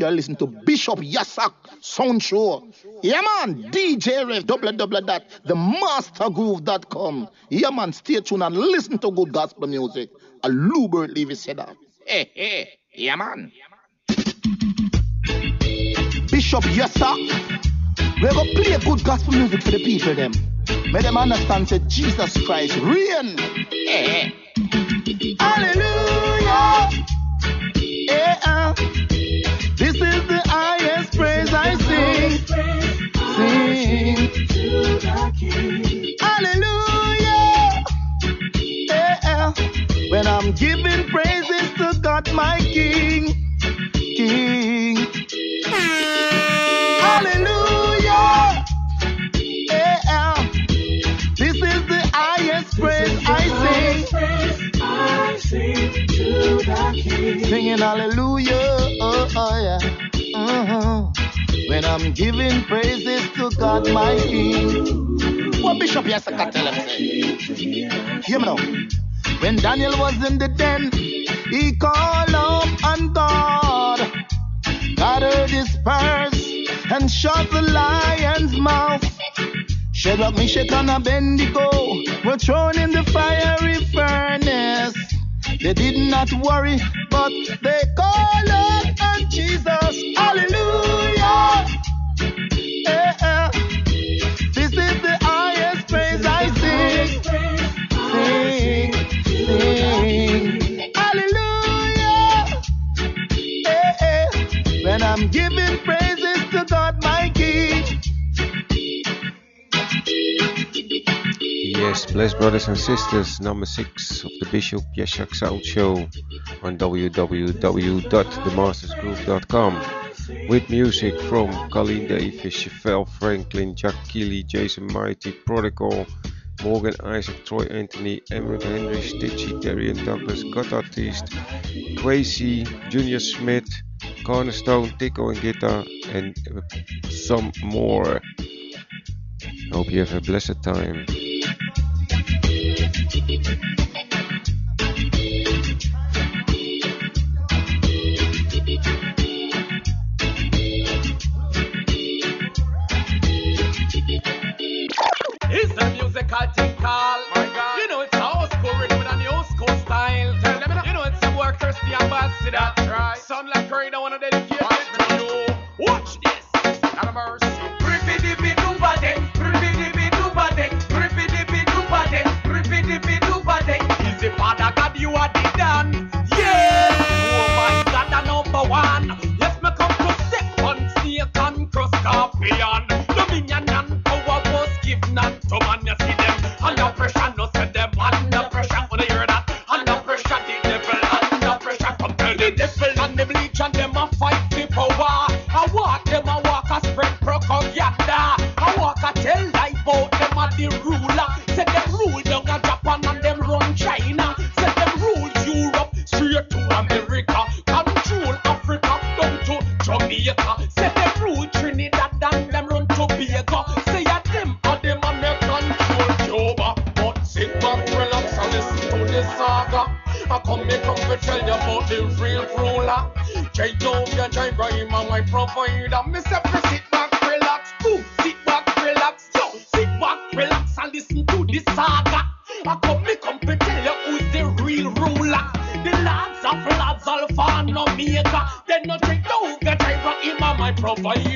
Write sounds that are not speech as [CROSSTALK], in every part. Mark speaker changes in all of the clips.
Speaker 1: you're listening to Bishop Yesehaq Sound Show. Yeah, man. DJ Rev, double double dot, themastersgroove.com. Yeah, man. Stay tuned and listen to good gospel music. A Lubert Levy said that. Hey, hey. Yeah, man. Bishop Yesehaq. We're going to play good gospel music for the people, them. Make them understand that Jesus Christ reign. Hey, hey. Hallelujah. Yeah. When I'm giving praises to God, my King. King. Hallelujah. Yeah. This is the highest praise I sing. Singing hallelujah. Oh, oh yeah. Mhm. When I'm giving praises to God, my King. What Bishop Yasaka tell him say? Hear me now. When Daniel was in the den, he called out on God. God heard his prayers and shut the lion's mouth. Shadrach, Meshach, and Abednego were thrown in the fiery furnace. They did not worry, but they called on Jesus. Hallelujah. Eh, eh. This is the highest praise I sing. Sing, sing. Hallelujah. Eh, eh. When I'm giving praises
Speaker 2: Yes, blessed brothers and sisters, number six of the Bishop Yesehaq Sound Show on www.themastersgroove.com with music from Carlene Davis, Chevelle Franklyn, Jah Kiley, Jason Mighty, Prodigal, Morgan Isaac, Troy Anthony, Emrand Henry, Stitchie, Terryann Douglas, God Artist, Kwesi, Junior Smith, Cornerstone, Tiko and Guitar, and some more. Hope you have a blessed time.
Speaker 3: It's the musical. My God. You know it's a old school rhythm with a new school style. Tell them you know it's a work thirsty ambassador. That's right. Sound like the saga. I come me come to tell you who's the real ruler. The lads of lads, Alpha and Omega. They no J. Jovia, J. Ibrahim, and my provider.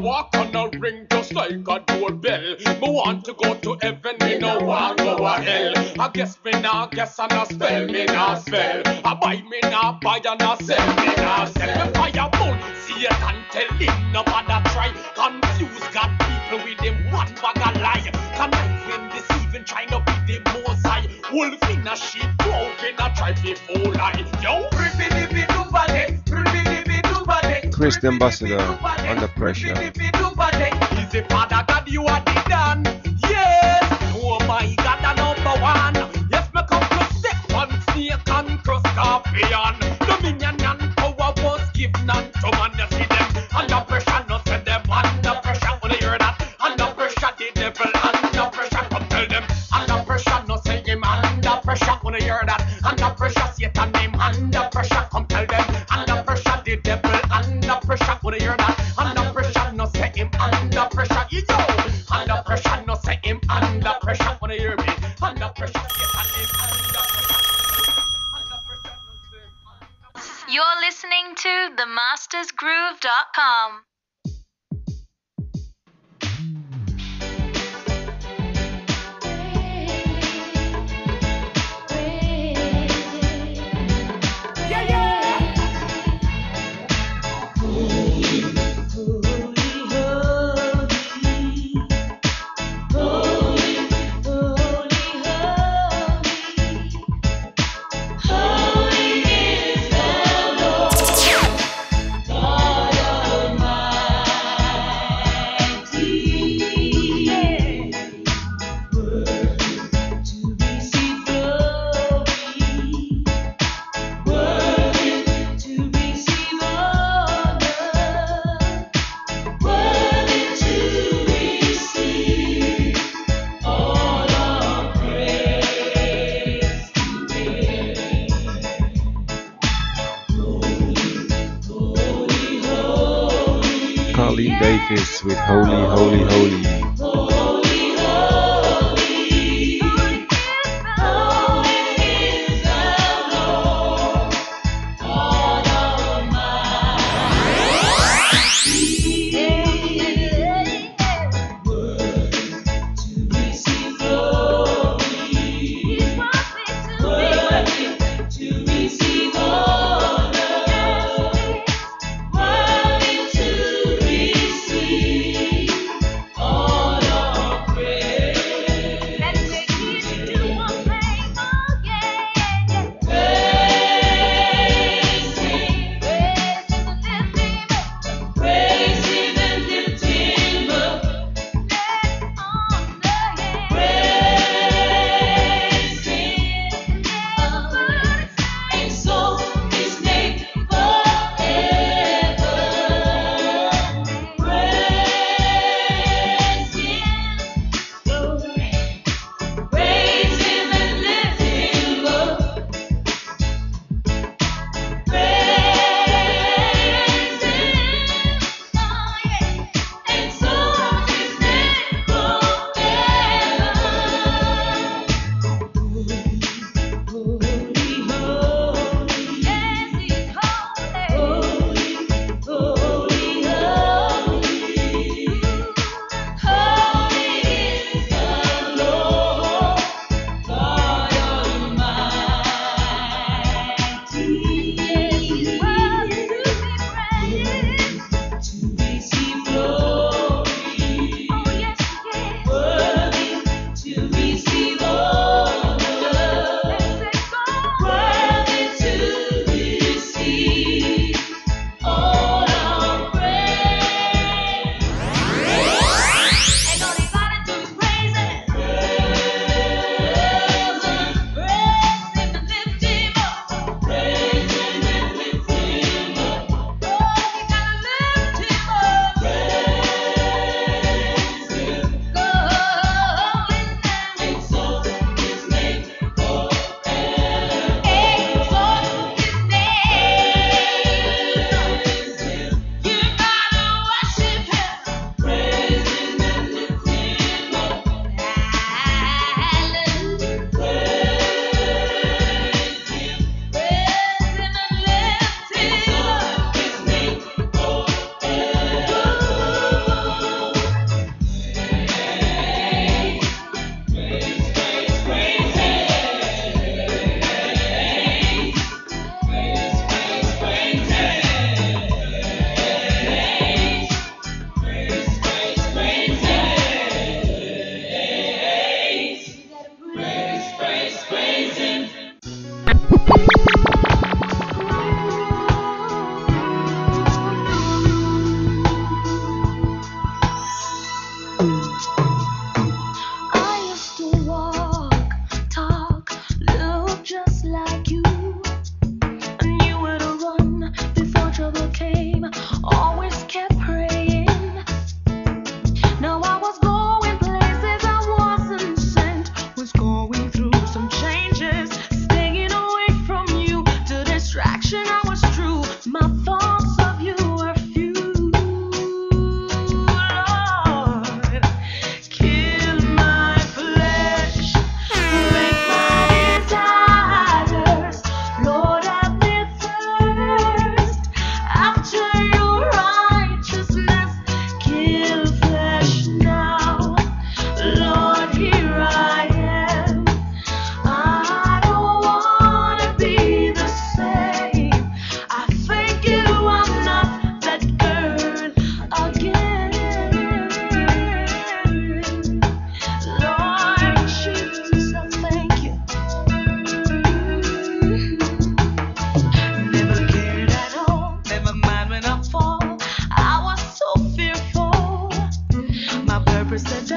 Speaker 3: Walk on a ring just like a doorbell. Me want to go to heaven, me no want go to hell. I guess me nah guess and I spell me nah spell. I buy buy
Speaker 4: Chris
Speaker 5: Da Ambassada, under pressure.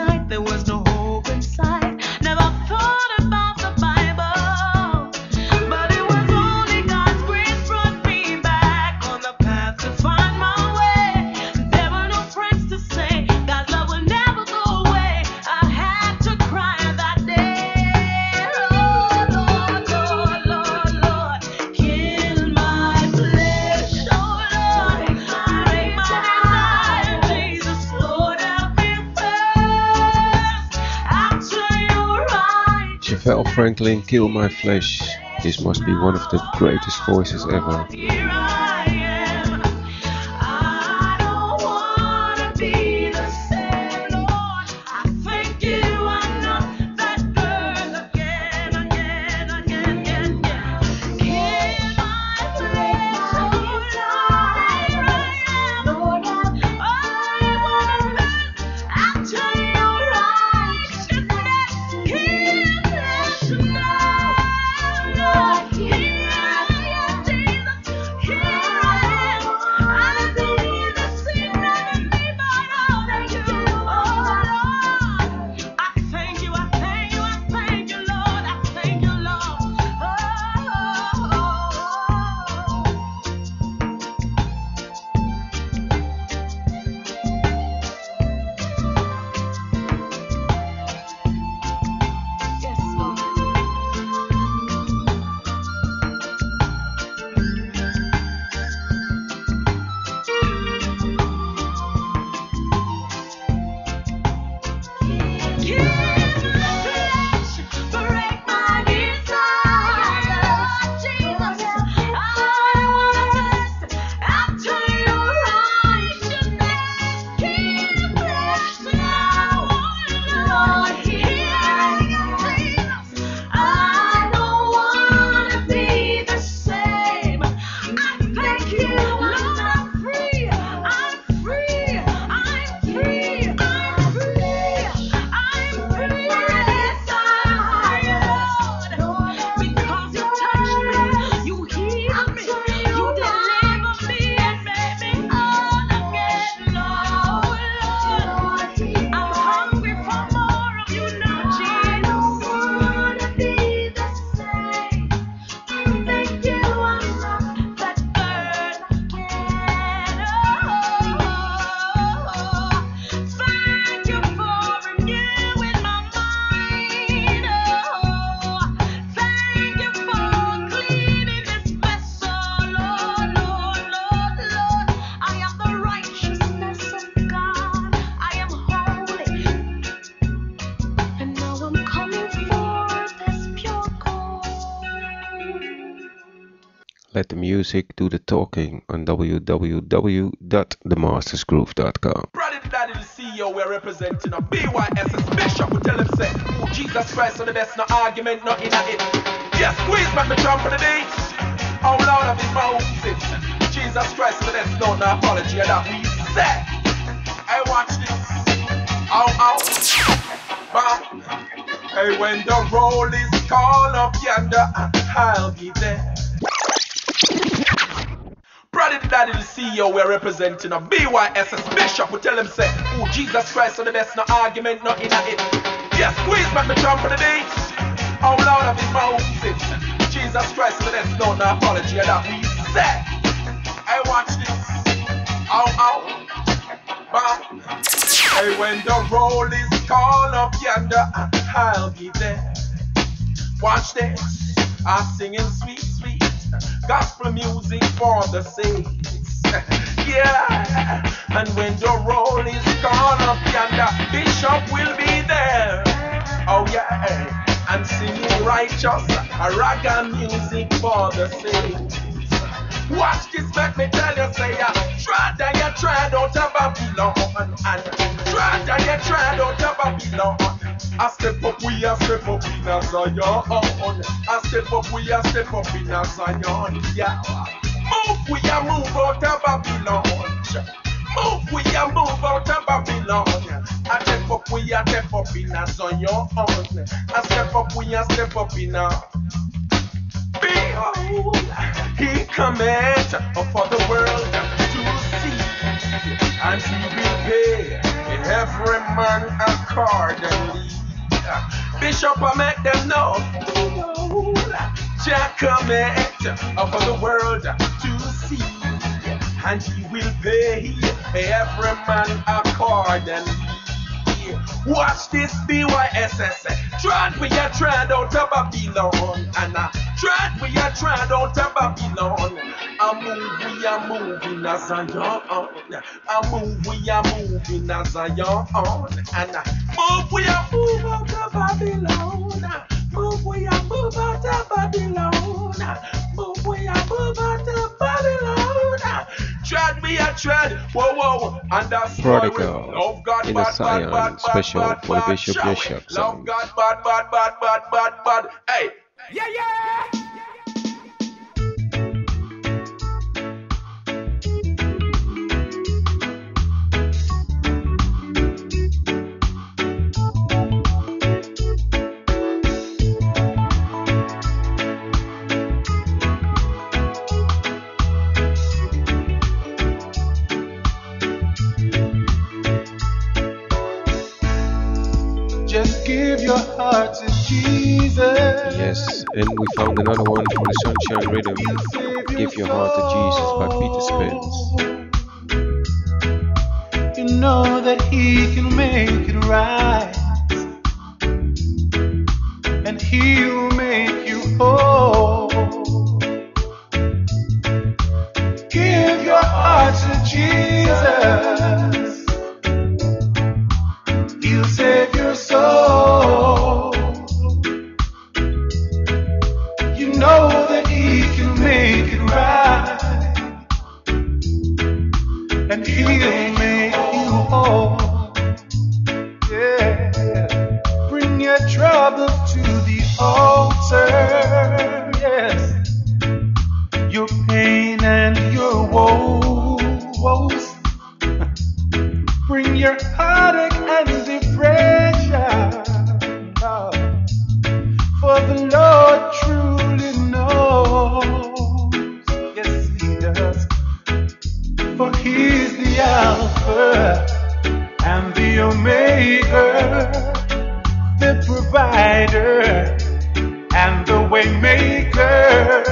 Speaker 4: tight, there was no
Speaker 6: hope.
Speaker 5: Franklyn, Kill My Flesh. This must be one of the greatest voices ever. Music, do the talking on www.themastersgroove.com.
Speaker 4: Brother Daddy, the CEO, we're representing a Bishop. Tell him, say, oh, Jesus Christ, on the best, no argument, no in it. Yes, squeeze back the jump for the beats. Oh, Lord, Jesus Christ, the best, no, no apology, that we said. I watch this. Oh. Bam. Hey, when the roll is called up yonder, I'll be there. Brother Daddy, the CEO, we're representing a BYSS Bishop. We tell them, say, oh, Jesus Christ, on the best, no argument, no in it. Yes, squeeze back the jump for the beats. Oh, Lord of his Moses. Jesus Christ, the best, no, no apology, that we said. I watch this. Oh, oh. Bam. Hey, when the roll is called up yonder, I'll be there. Watch this. I'm singing sweet gospel music for the saints. [LAUGHS] yeah, and when the roll is gone up yonder, Bishop will be there. Oh yeah, and singing righteous ragga music for the saints. Watch this, make me tell you, say ya. Try that you try, don't have Babylon. And try that you try, don't have Babylon. I step up, we a step up in a Zion. I step up, we a step up in a Zion. Yeah. Move, we a move out of Babylon. Move, we a move out of Babylon. I step up, we a step up in a Zion. I step up, we a step up in a Behold, he cometh for the world to see, and he will pay every man accordingly. Bishop, I make them know. Jah cometh for the world to see, and he will pay every man accordingly. Watch this BYSS. Trend we a trend out of Babylon. And a trend we a trend out of Babylon. A move we a moving as a Zion. A move we a moving as a Zion. And a move we a move out of Babylon. Move we a move out of Babylon. Move we a move out of Babylon. Tread me a tread. Whoa, whoa. And that's
Speaker 5: Prodigal.
Speaker 4: Love God,
Speaker 5: in
Speaker 4: bad, bad, bad,
Speaker 5: special
Speaker 4: bad,
Speaker 5: for Bishop Bishop.
Speaker 4: Love God, bad, bad, bad, bad, bad, bad. Hey. Yeah, yeah.
Speaker 7: yeah.
Speaker 5: Yes, and we found another one from the Sunshine Rhythm, Give Your Heart to Jesus by Peter Spence.
Speaker 7: You know that He can make it right, and He'll make you whole. Give your heart to Jesus. altar. Yes, your pain and your woes. Bring your heartache and depression. For the Lord truly knows. Yes, He does. For He's the Alpha and the maker, the provider and the waymaker.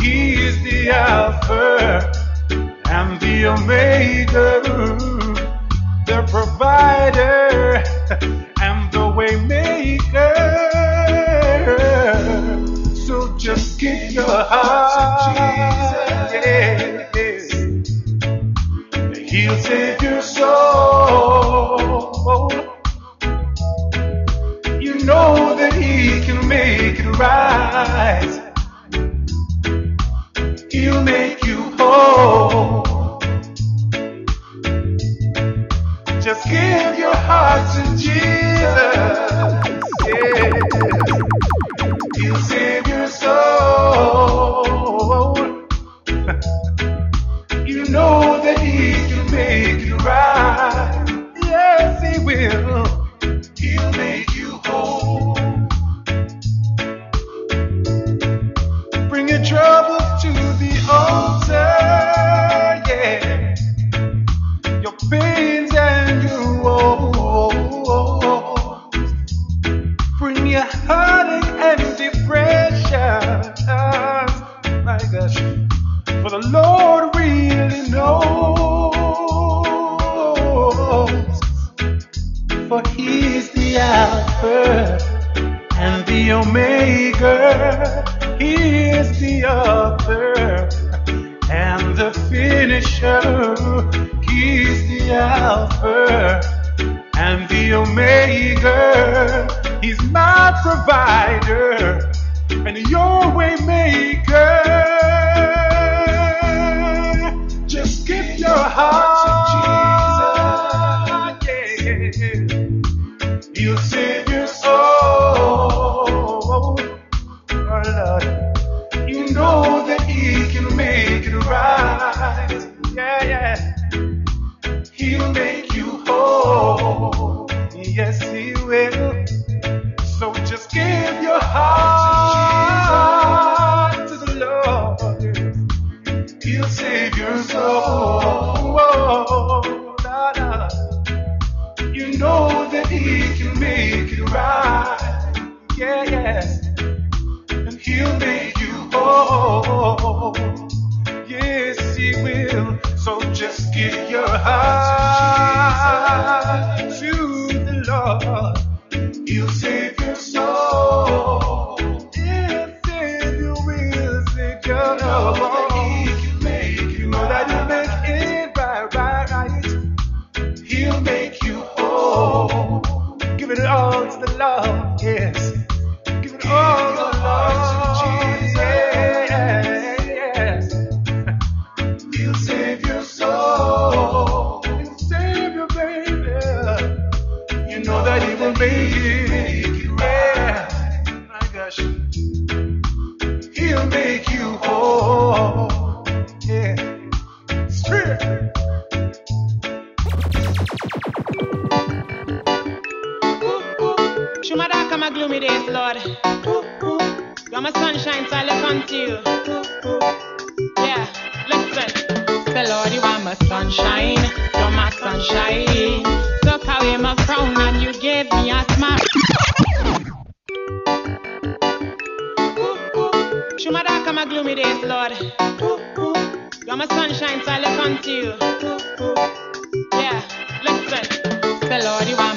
Speaker 7: He is the Alpha and the Omega, the
Speaker 6: provider.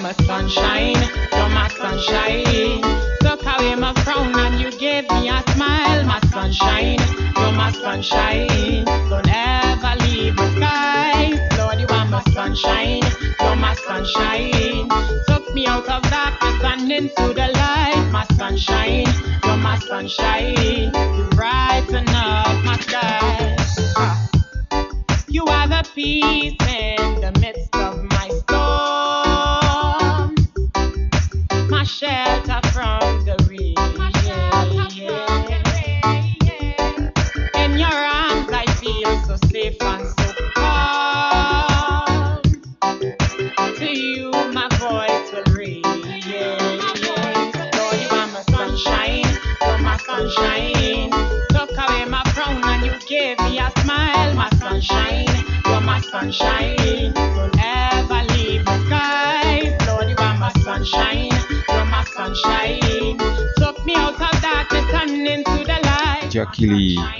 Speaker 6: my sunshine, you're my sunshine. Took away my frown and you gave me a smile, my sunshine, you're my sunshine. Don't ever leave my side, Lord, you are my sunshine, you're my sunshine. Took me out of darkness and into the light, my sunshine, you're my sunshine. You brighten up my sky. You are the peace.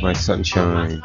Speaker 6: My sunshine.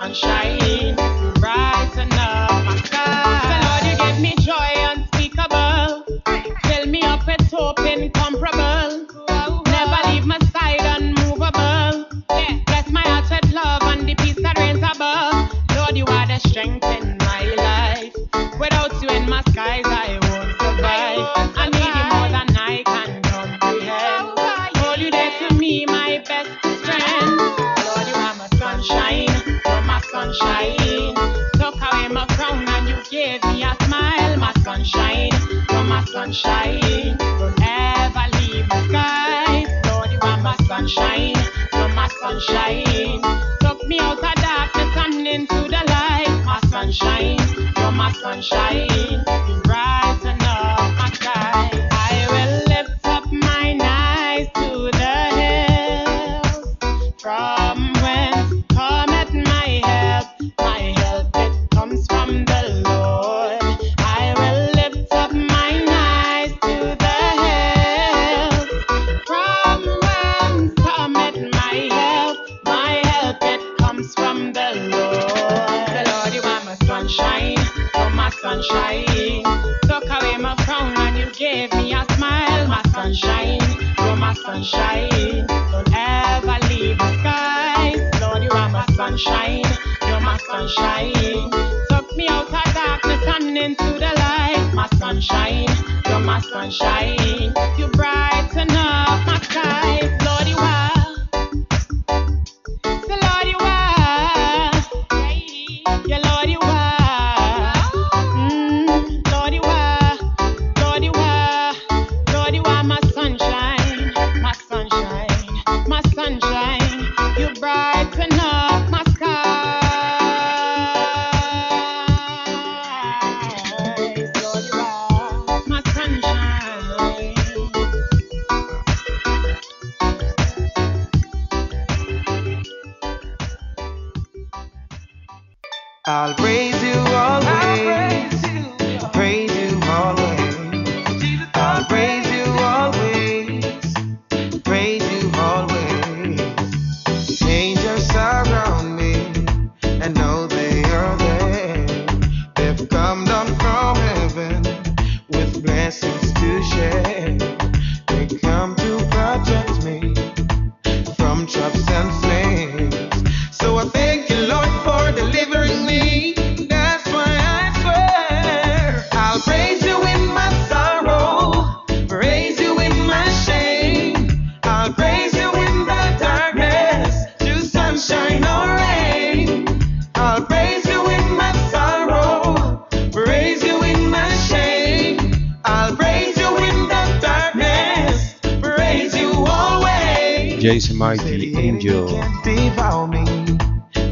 Speaker 2: Jason Mighty, Angel.
Speaker 8: can't devour me,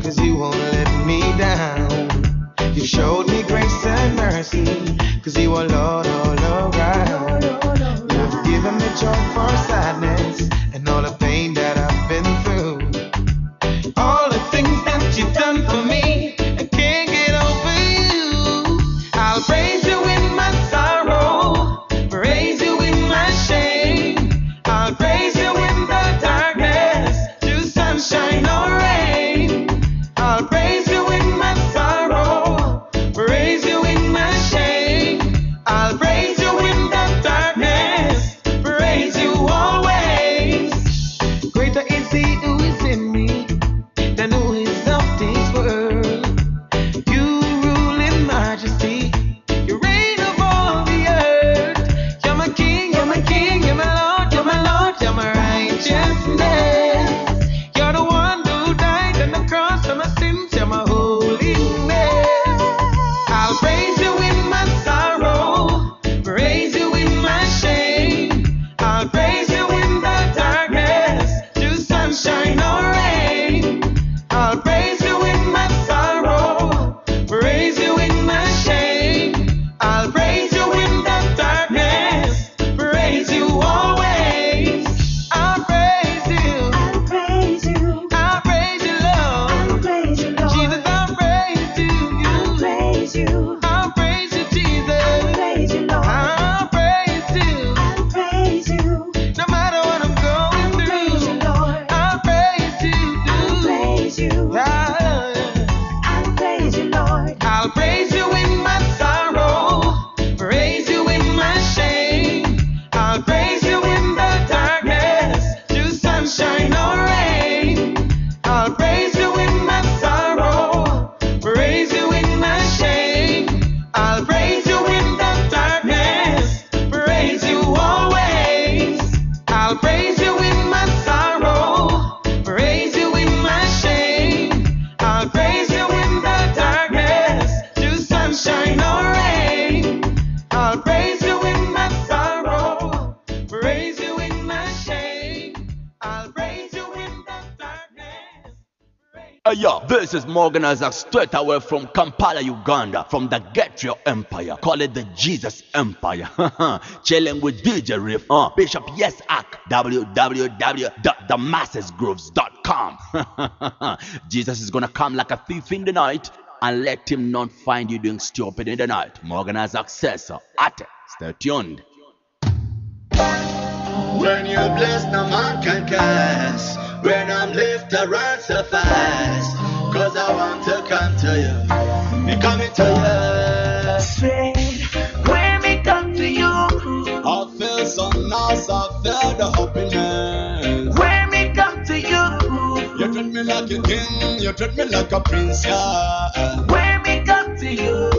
Speaker 8: cause you won't let me down. You showed me grace and mercy, cause you are Lord
Speaker 9: yo, this is Morgan Isaac straight away from Kampala, Uganda, from the Getrio Empire. Call it the Jesus Empire. [LAUGHS] Chilling with DJ Riff, uh, Bishop Yesehaq, www.themassesgrooves.com. [LAUGHS] Jesus is gonna come like a thief in the night and let him not find you doing stupid in the night. Morgan so. At it. Stay tuned.
Speaker 10: When you're blessed, no man can curse. When I'm lifted, I run so fast. Cause I want to come to you. Me coming to you.
Speaker 11: Straight. When we come to you.
Speaker 10: I feel so nice, I feel the happiness.
Speaker 11: When we come to you.
Speaker 10: You treat me like a king, you treat me like a prince, yeah.
Speaker 11: When we come to you.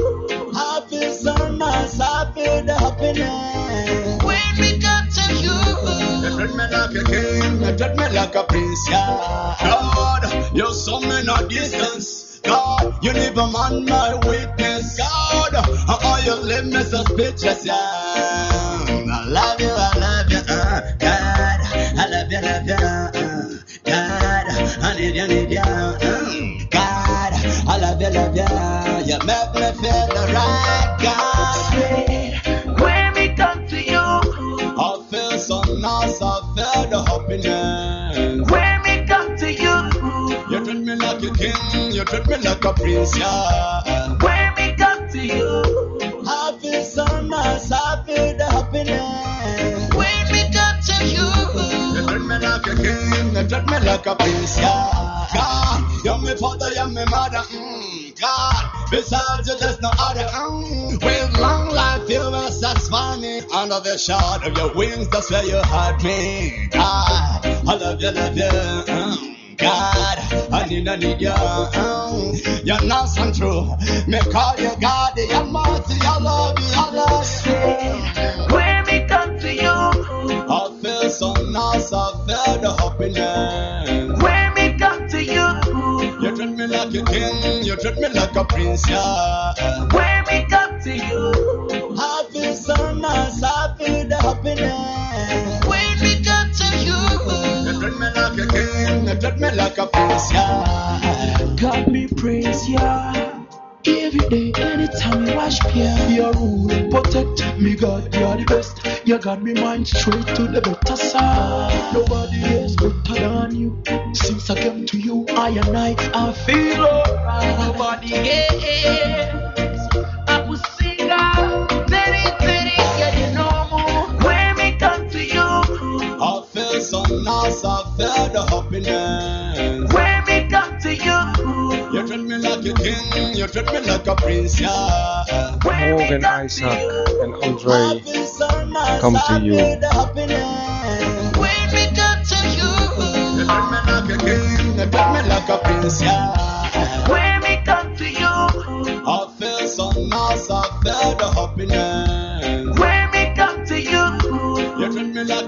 Speaker 10: I feel so nice, I feel the happiness.
Speaker 11: When we come to
Speaker 10: You
Speaker 11: you.
Speaker 10: treat me like a king, you treat me like a prince, yeah. God, you saw me no distance. God, you never man my weakness. God, how you leave me so yeah. I love you, I love you, uh, God. I love you, love you, uh, God. I need you, need you, uh, God. I love you, love you. You make me feel the right, God.
Speaker 11: When we come to you.
Speaker 10: I feel so nice, I feel the happiness. Treat me like a king, you treat me like a prince, yeah.
Speaker 11: When we come to you.
Speaker 10: I feel so nice, I feel the happiness.
Speaker 11: When we come to
Speaker 10: You
Speaker 11: you.
Speaker 10: treat me like a king, you treat me like a prince, yeah. God, you're my father, you're my mother, mm, God. Besides you, there's no other, mm. With long life, you will satisfy me. Under the shadow of your wings, that's where you hide me. God, I love you, love you, mm. God, I need, I need you. You're nice and true. Me call you God, you're mighty, I love you, I love you.
Speaker 11: When we come to you.
Speaker 10: I feel so nice, I feel the happiness.
Speaker 11: When we come to you.
Speaker 10: You treat me like a king, you treat me like a prince, yeah.
Speaker 11: When we come to you.
Speaker 10: I feel so nice, I feel the happiness.
Speaker 11: When we come to
Speaker 10: you. Treat
Speaker 12: me like a king, you treat me like a prince, yeah.
Speaker 11: God me praise ya. Every day, anytime you wash yeah. Your rule and protect me, God, you're the best. You got me mind straight to the better side. Nobody is better than you. Since I came to you, I and I, I feel alright. Nobody else.
Speaker 12: Feel so nice, I feel the happiness.
Speaker 11: when me come to you,
Speaker 12: You treat me like a king, you treat me like a prince, yeah.
Speaker 11: when me
Speaker 5: Morgan,
Speaker 11: come
Speaker 5: Isaac,
Speaker 11: to you.
Speaker 5: and Andre
Speaker 12: feel so nice,
Speaker 5: come to you.
Speaker 12: feel the happiness.
Speaker 11: When me come to
Speaker 12: You
Speaker 11: you,
Speaker 12: treat me like a king, you treat me like a prince, yeah.
Speaker 11: when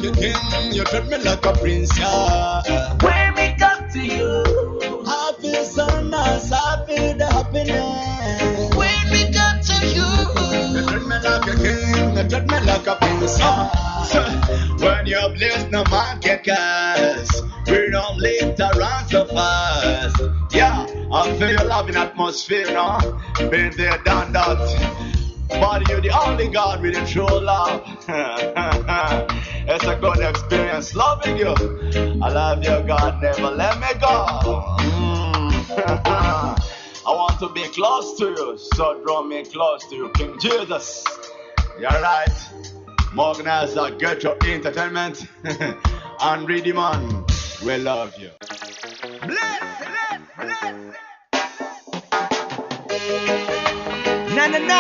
Speaker 12: like a king, you treat me like a prince, yeah.
Speaker 11: when we come to you,
Speaker 12: I feel so nice, I feel the happiness.
Speaker 11: when we come to
Speaker 12: You
Speaker 11: you,
Speaker 12: treat me like a king, you treat me like a prince, yeah. When you bless no man can curse, we don't live around so fast. Yeah, I feel your loving atmosphere, no? Been there, done that. But you're the only God with a true love. [LAUGHS] it's a good experience loving you. I love you, God, never let me go. Mm. [LAUGHS] I want to be close to you, so draw me close to you, King Jesus. You're right. Morgan has a get your entertainment [LAUGHS] and ready man. We love you. Bless, bless, bless.
Speaker 13: Na na na,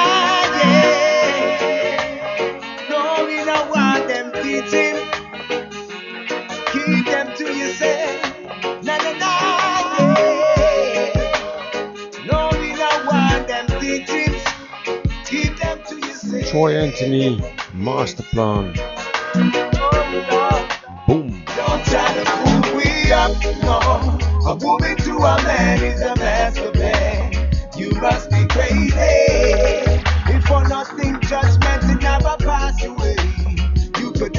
Speaker 13: yeah. Them. Keep them to yourself. Na na na, yeah. No, we don't want them teachings. Keep them to yourself.
Speaker 5: Troy Anthony, Master Plan. Boom.
Speaker 13: Don't try to fool we up, no. A woman to a man is a master plan. You must be crazy. If for nothing,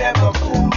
Speaker 13: You could never fool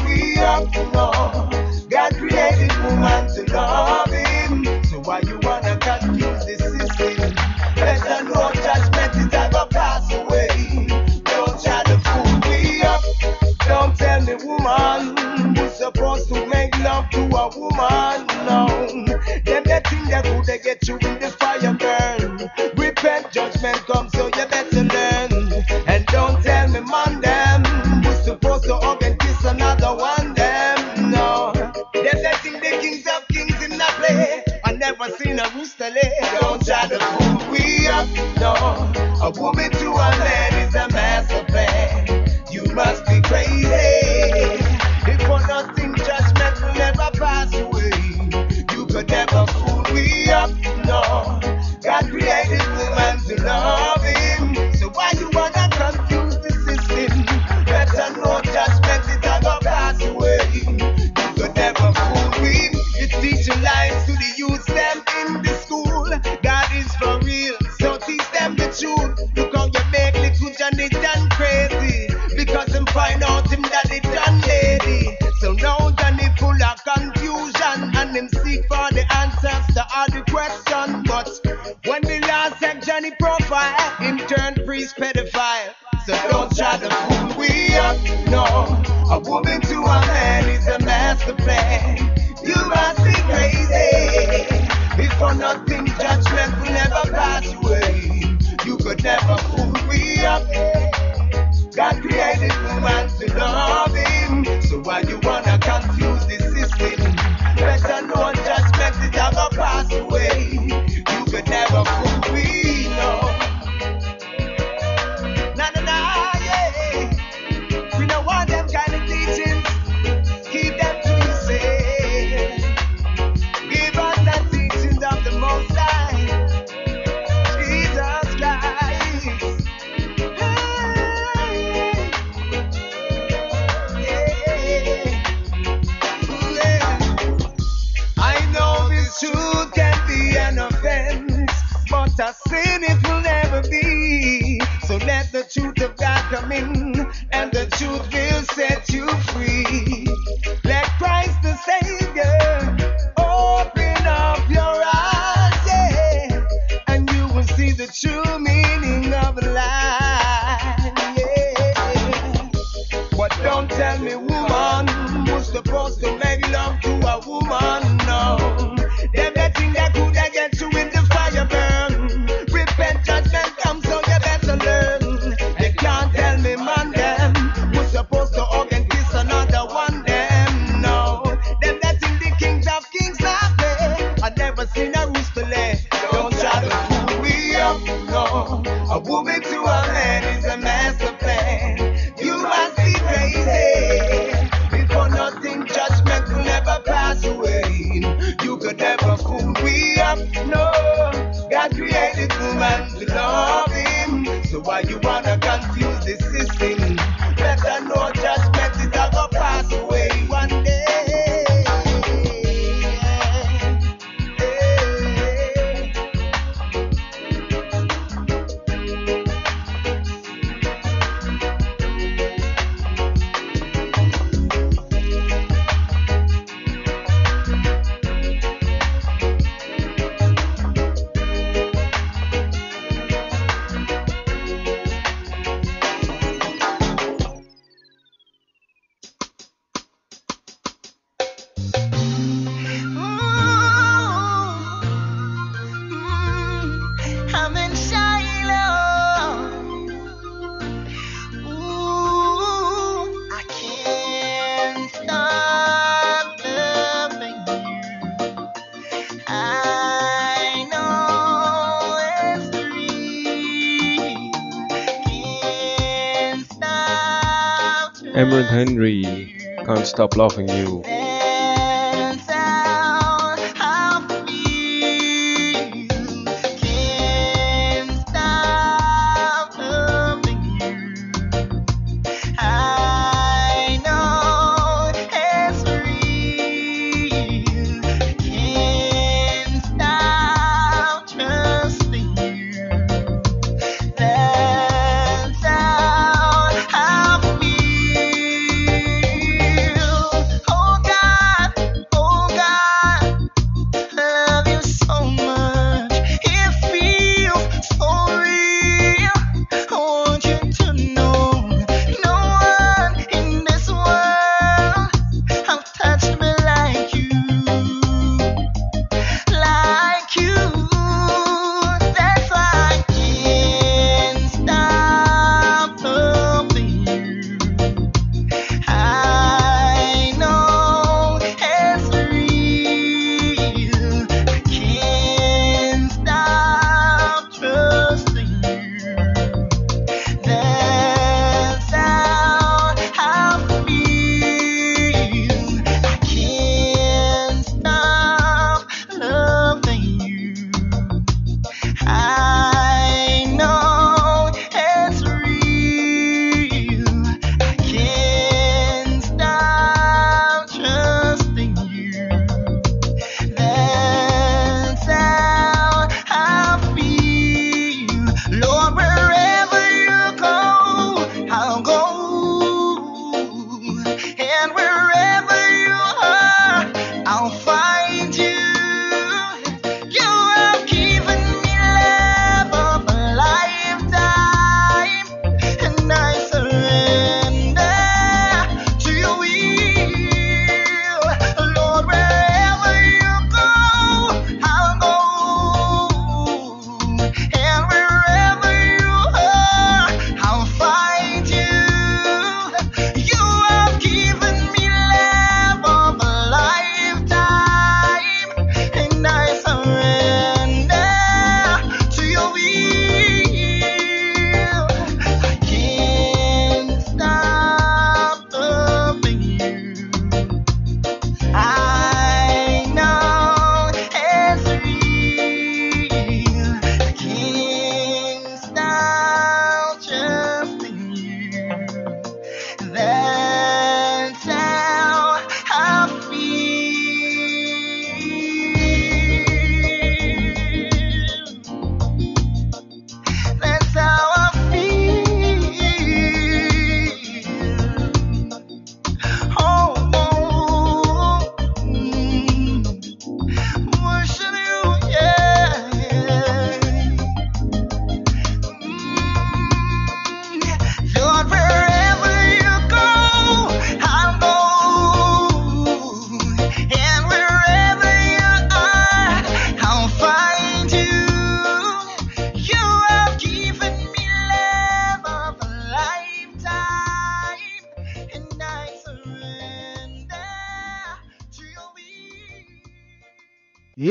Speaker 5: Emrand Henry,
Speaker 1: Can't Stop Loving You.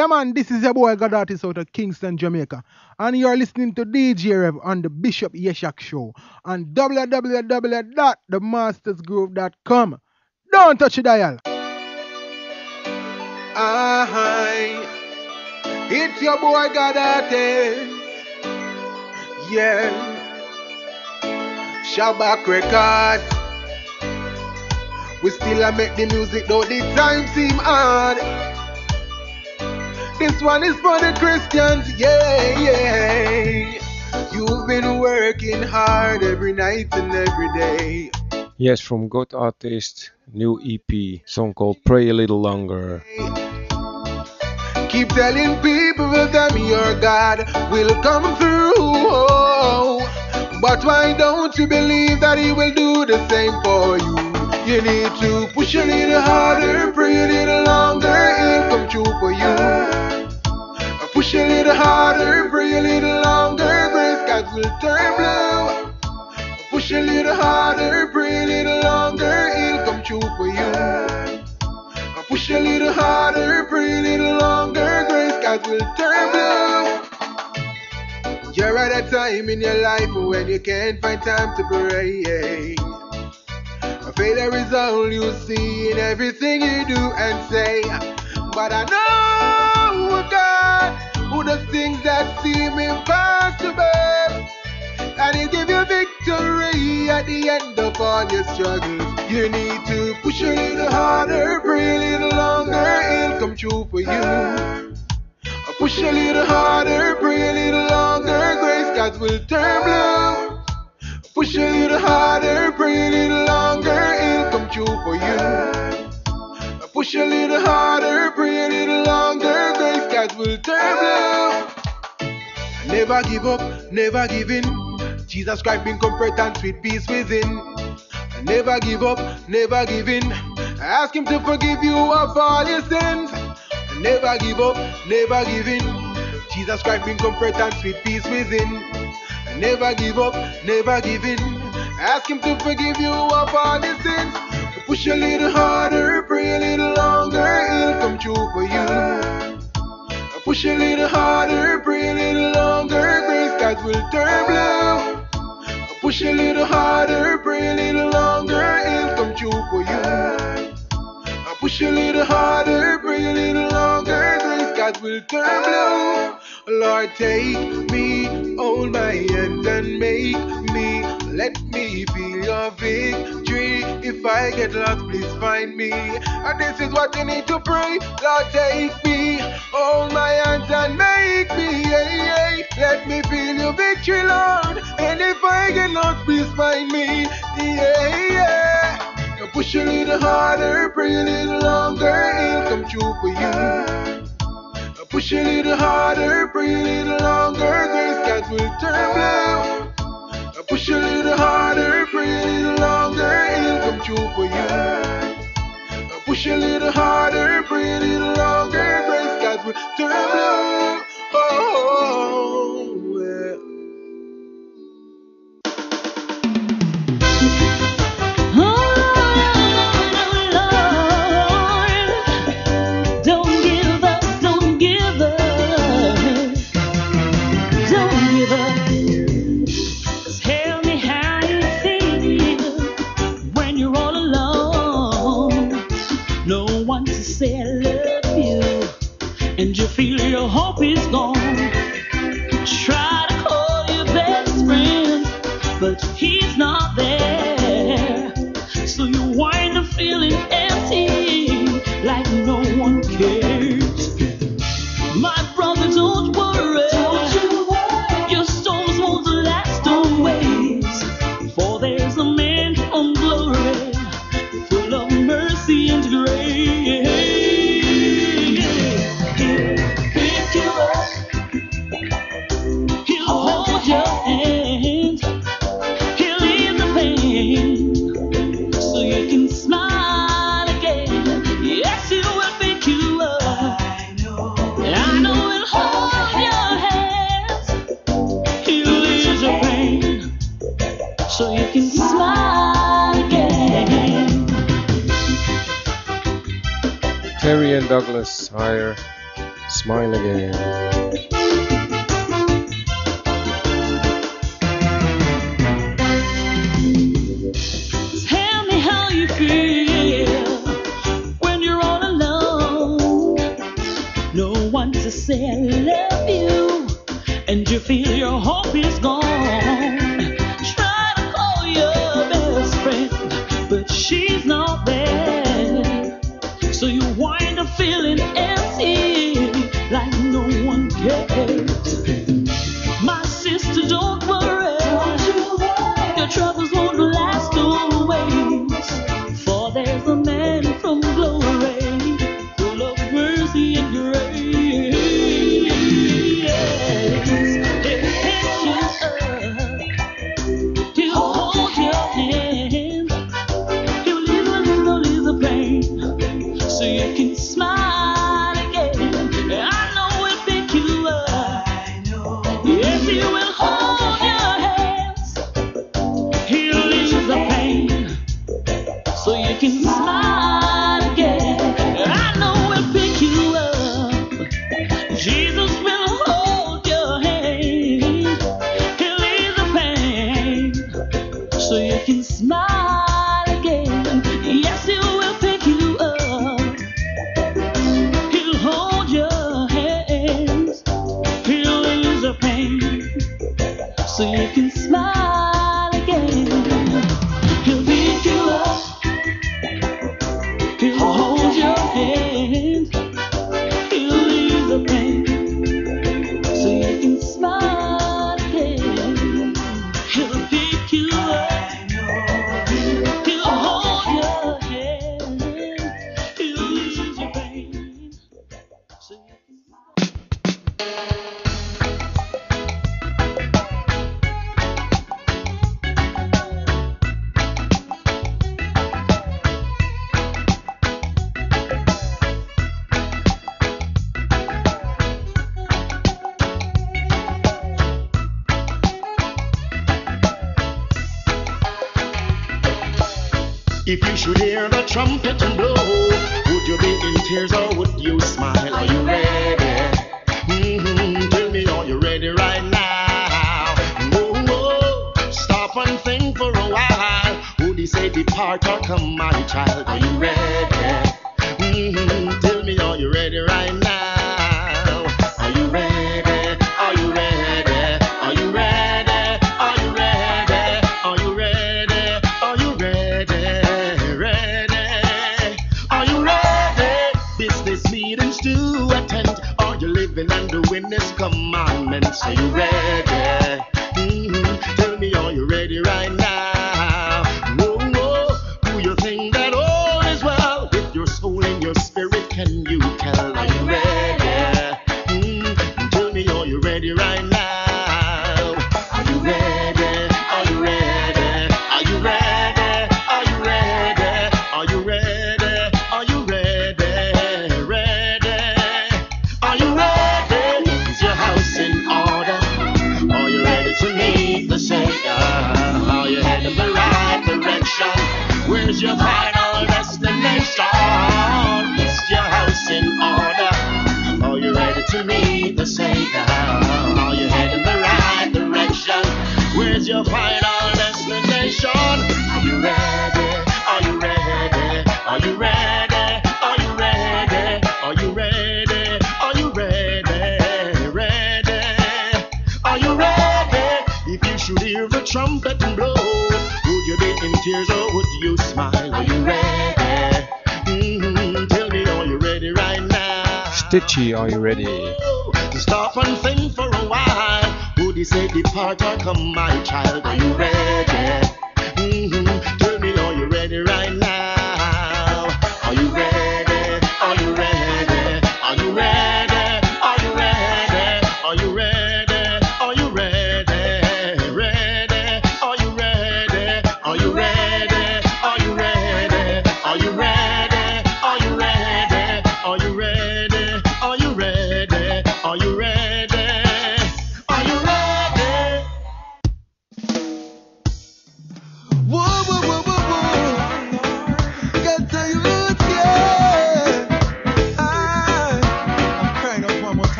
Speaker 1: Yeah,
Speaker 14: man, this is your boy Godartiste out of Kingston, Jamaica. And you're listening to DJ Rev on the Bishop Yesehaq Show on www.themastersgroove.com. Don't touch the dial.
Speaker 8: I,
Speaker 7: it's your boy Godartiste. Yeah. Shabak Records. We still a make the music though the time seem hard. This one is for the Christians, yeah, yeah. You've been working hard every night and every day.
Speaker 2: Yes, from Godartiste, new EP, song called Pray a Little Longer.
Speaker 7: Keep telling people that your God will come through. But why don't you believe that He will do the same for you? You need to push a little harder, pray a little longer, He'll come true for you. Push a little harder, pray a little longer, grace God will turn blue. Push a little harder, pray a little longer, it'll come true for you. Push a little harder, pray a little longer, grace God will turn blue. You're at a time in your life when you can't find time to pray. Failure is all you see in everything you do and say. But I know God who does things that seem impossible. And he'll give you victory at the end of all your struggles. You need to push a little harder, pray a little longer, he'll come true for you. Push a little harder, pray a little longer, grace God will turn blue. Push a little harder, pray a little longer, he'll come true for you. Push a little harder, pray a little longer, God will turn blue. Never give up, never give in. Jesus Christ bring comfort and sweet peace within. Never give up, never give in. Ask Him to forgive you of all your sins. Never give up, never give in. Jesus Christ bring comfort and sweet peace within. Never give up, never give in. Ask Him to forgive you of all your sins. Push a little harder, pray a little longer, He'll come true for you. Push a little harder, pray a little longer, grace God will turn blue. Push a little harder, pray a little longer, He'll come true for you. Push a little harder, pray a little will turn blue. Lord, take me, hold my hand and make me, let me feel your victory. If I get lost, please find me. And this is what you need to pray. Lord, take me, hold my hands and make me, yeah, yeah. let me feel your victory, Lord. And if I get lost, please find me, yeah, yeah. Now push a little harder, pray a little longer, he'll come true for you. Push a little harder, pray a little longer, grace God will turn blue. Push a little harder, pray a little longer, he'll come true for you. Push a little harder, pray a little longer, grace God will turn blue. Oh,
Speaker 2: Douglas higher, smile again.
Speaker 15: should hear the trumpet and blow, would you be in tears or would you smile? Are you ready? Mm-hmm. Tell me, are you ready right now? Whoa, whoa. Stop and think for a while. Would he say depart or come?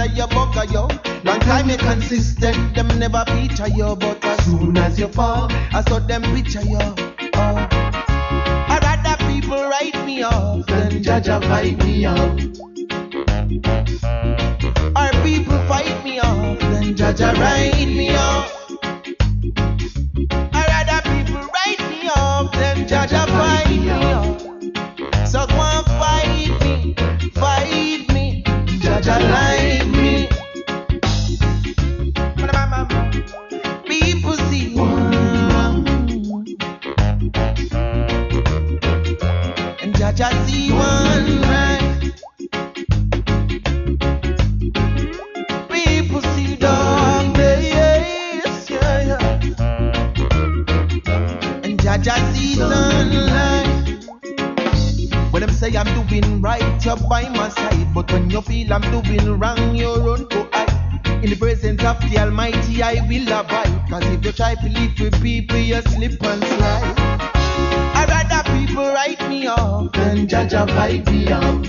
Speaker 15: a
Speaker 13: your bucker, yo. Long time you consistent, them never picture you. But as soon as you fall, I saw them picture you. Oh. I rather people write me off than judge or fight me off. Or people fight me off than judge or write me off. I rather people write me off than judge a fight me off. So go and fight me, fight me, judge a line. Such a see one right. People see dog days, yeah, yeah. And judge a see sunlight. When them say I'm doing right, you're by my side. But when you feel I'm doing wrong, you run to hide. In the presence of the Almighty, I will abide. If you try to live with people, you slip and slide people write me off, then Jaja fight me off.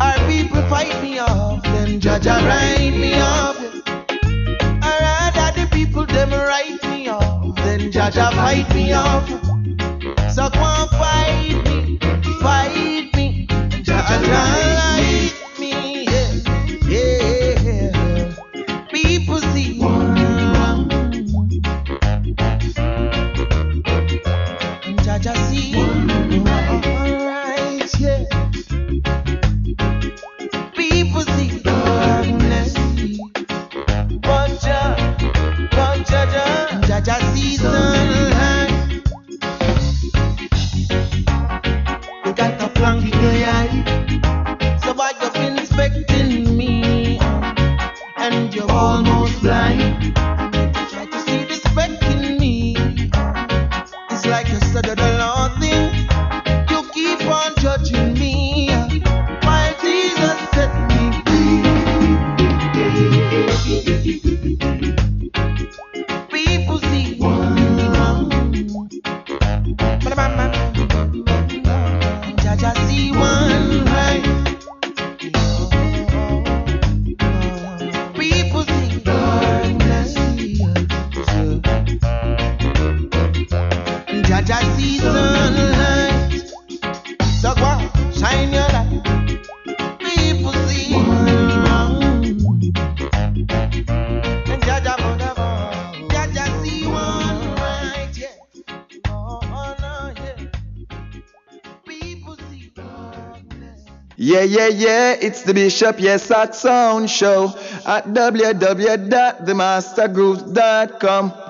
Speaker 13: Our people fight me off, then Jaja write me off. I rather the people them write me off, then Jaja fight me off. So come on, fight me, fight me, Jaja. yeah, yeah, it's the
Speaker 1: Bishop Yesehaq Sound Show at
Speaker 16: www.themastersgroove.com.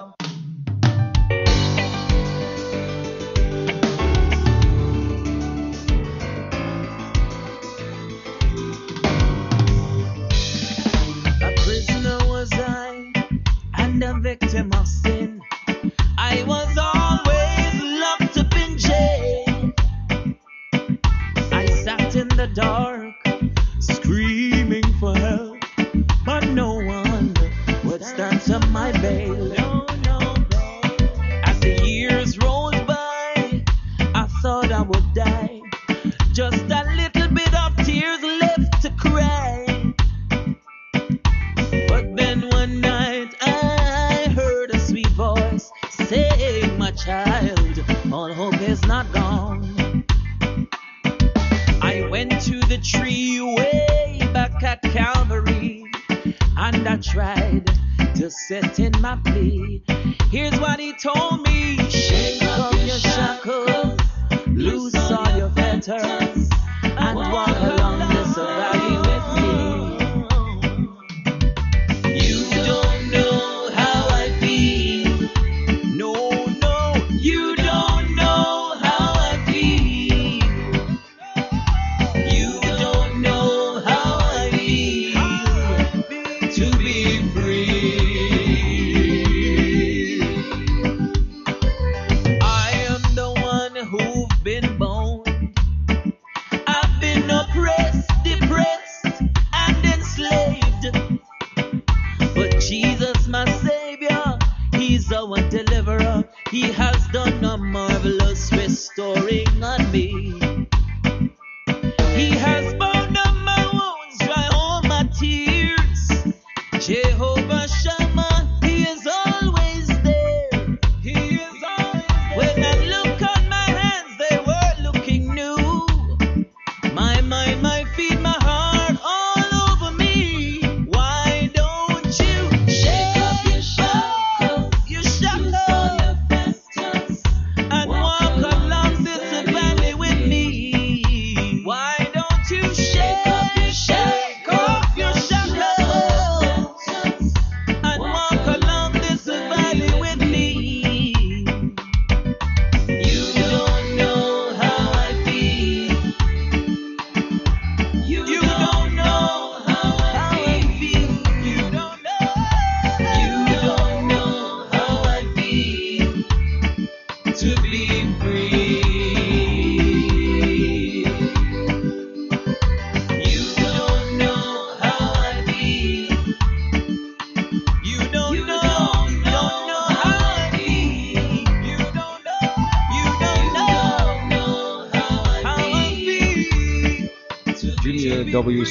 Speaker 16: accepting my plea.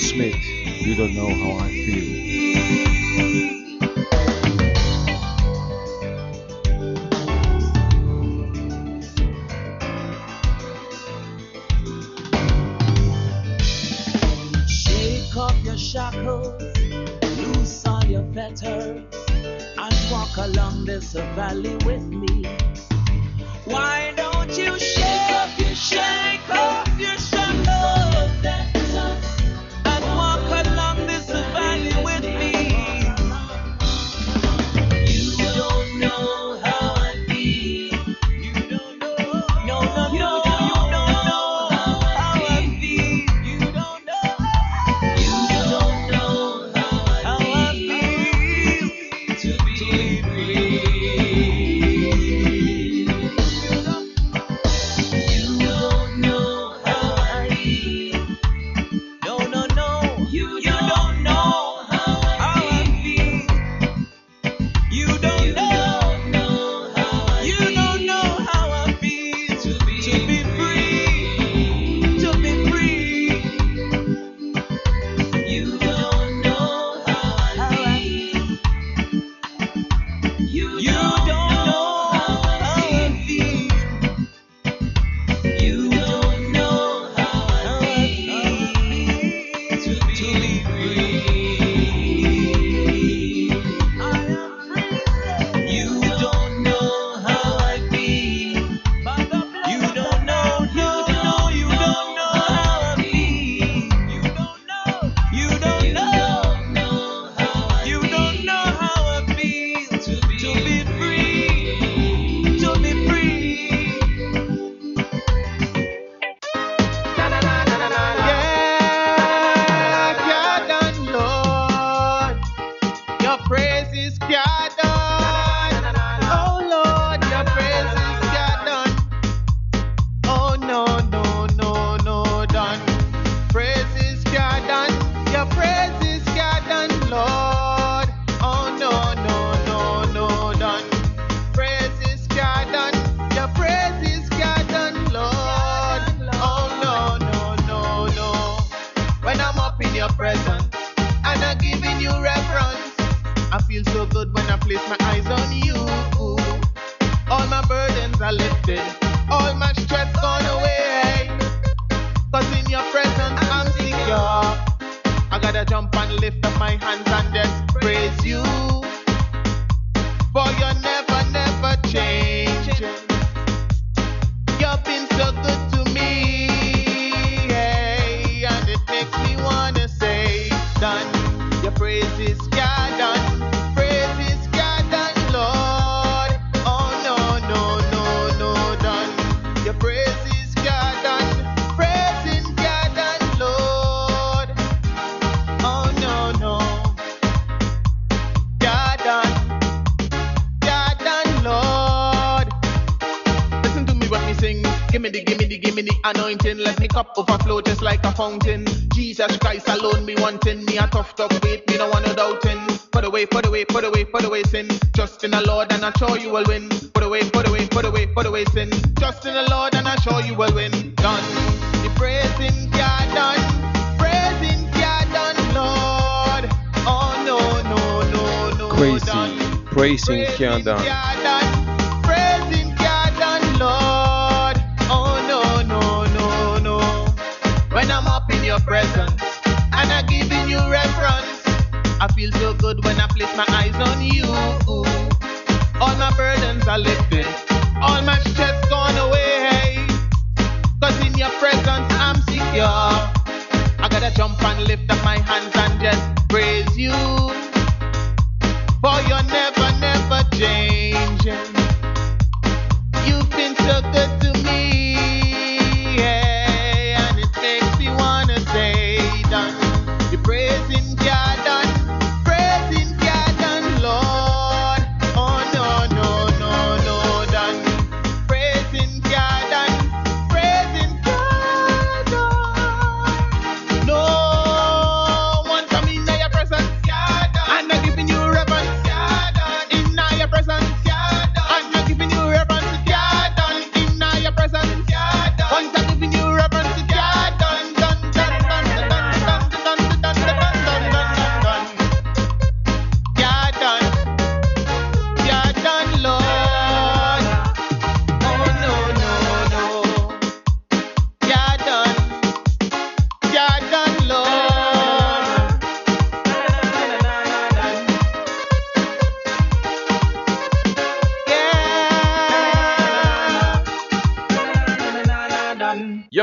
Speaker 8: space.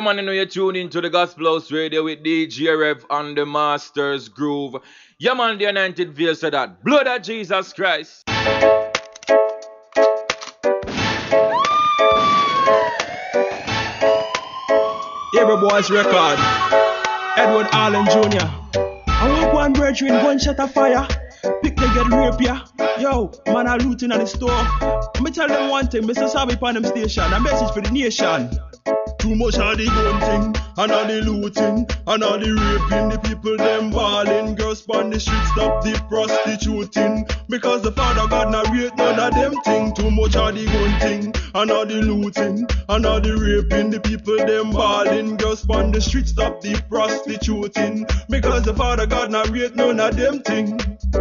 Speaker 16: Man, you know you tune into the Gospel House Radio with DJ Rev on the Masters Groove. Yeah, man, the anointed veil said that. Blood of Jesus Christ.
Speaker 17: Every boy's record. Edward Allen Jr. I want one brethren, gunshot of fire. Pick the get rape ya. Yo, man, I looting at the store. Let Me tell them one thing, Mr. Saby on them station. A message for the nation. Too much of the gun and all the looting, and all the raping, the people them balling, girls on the street stop the prostituting, because the Father God not rate none of them thing. Too much of the gun and all the looting, and all the raping, the people them balling, girls on the street stop the prostituting, because the Father God not rate none of them thing.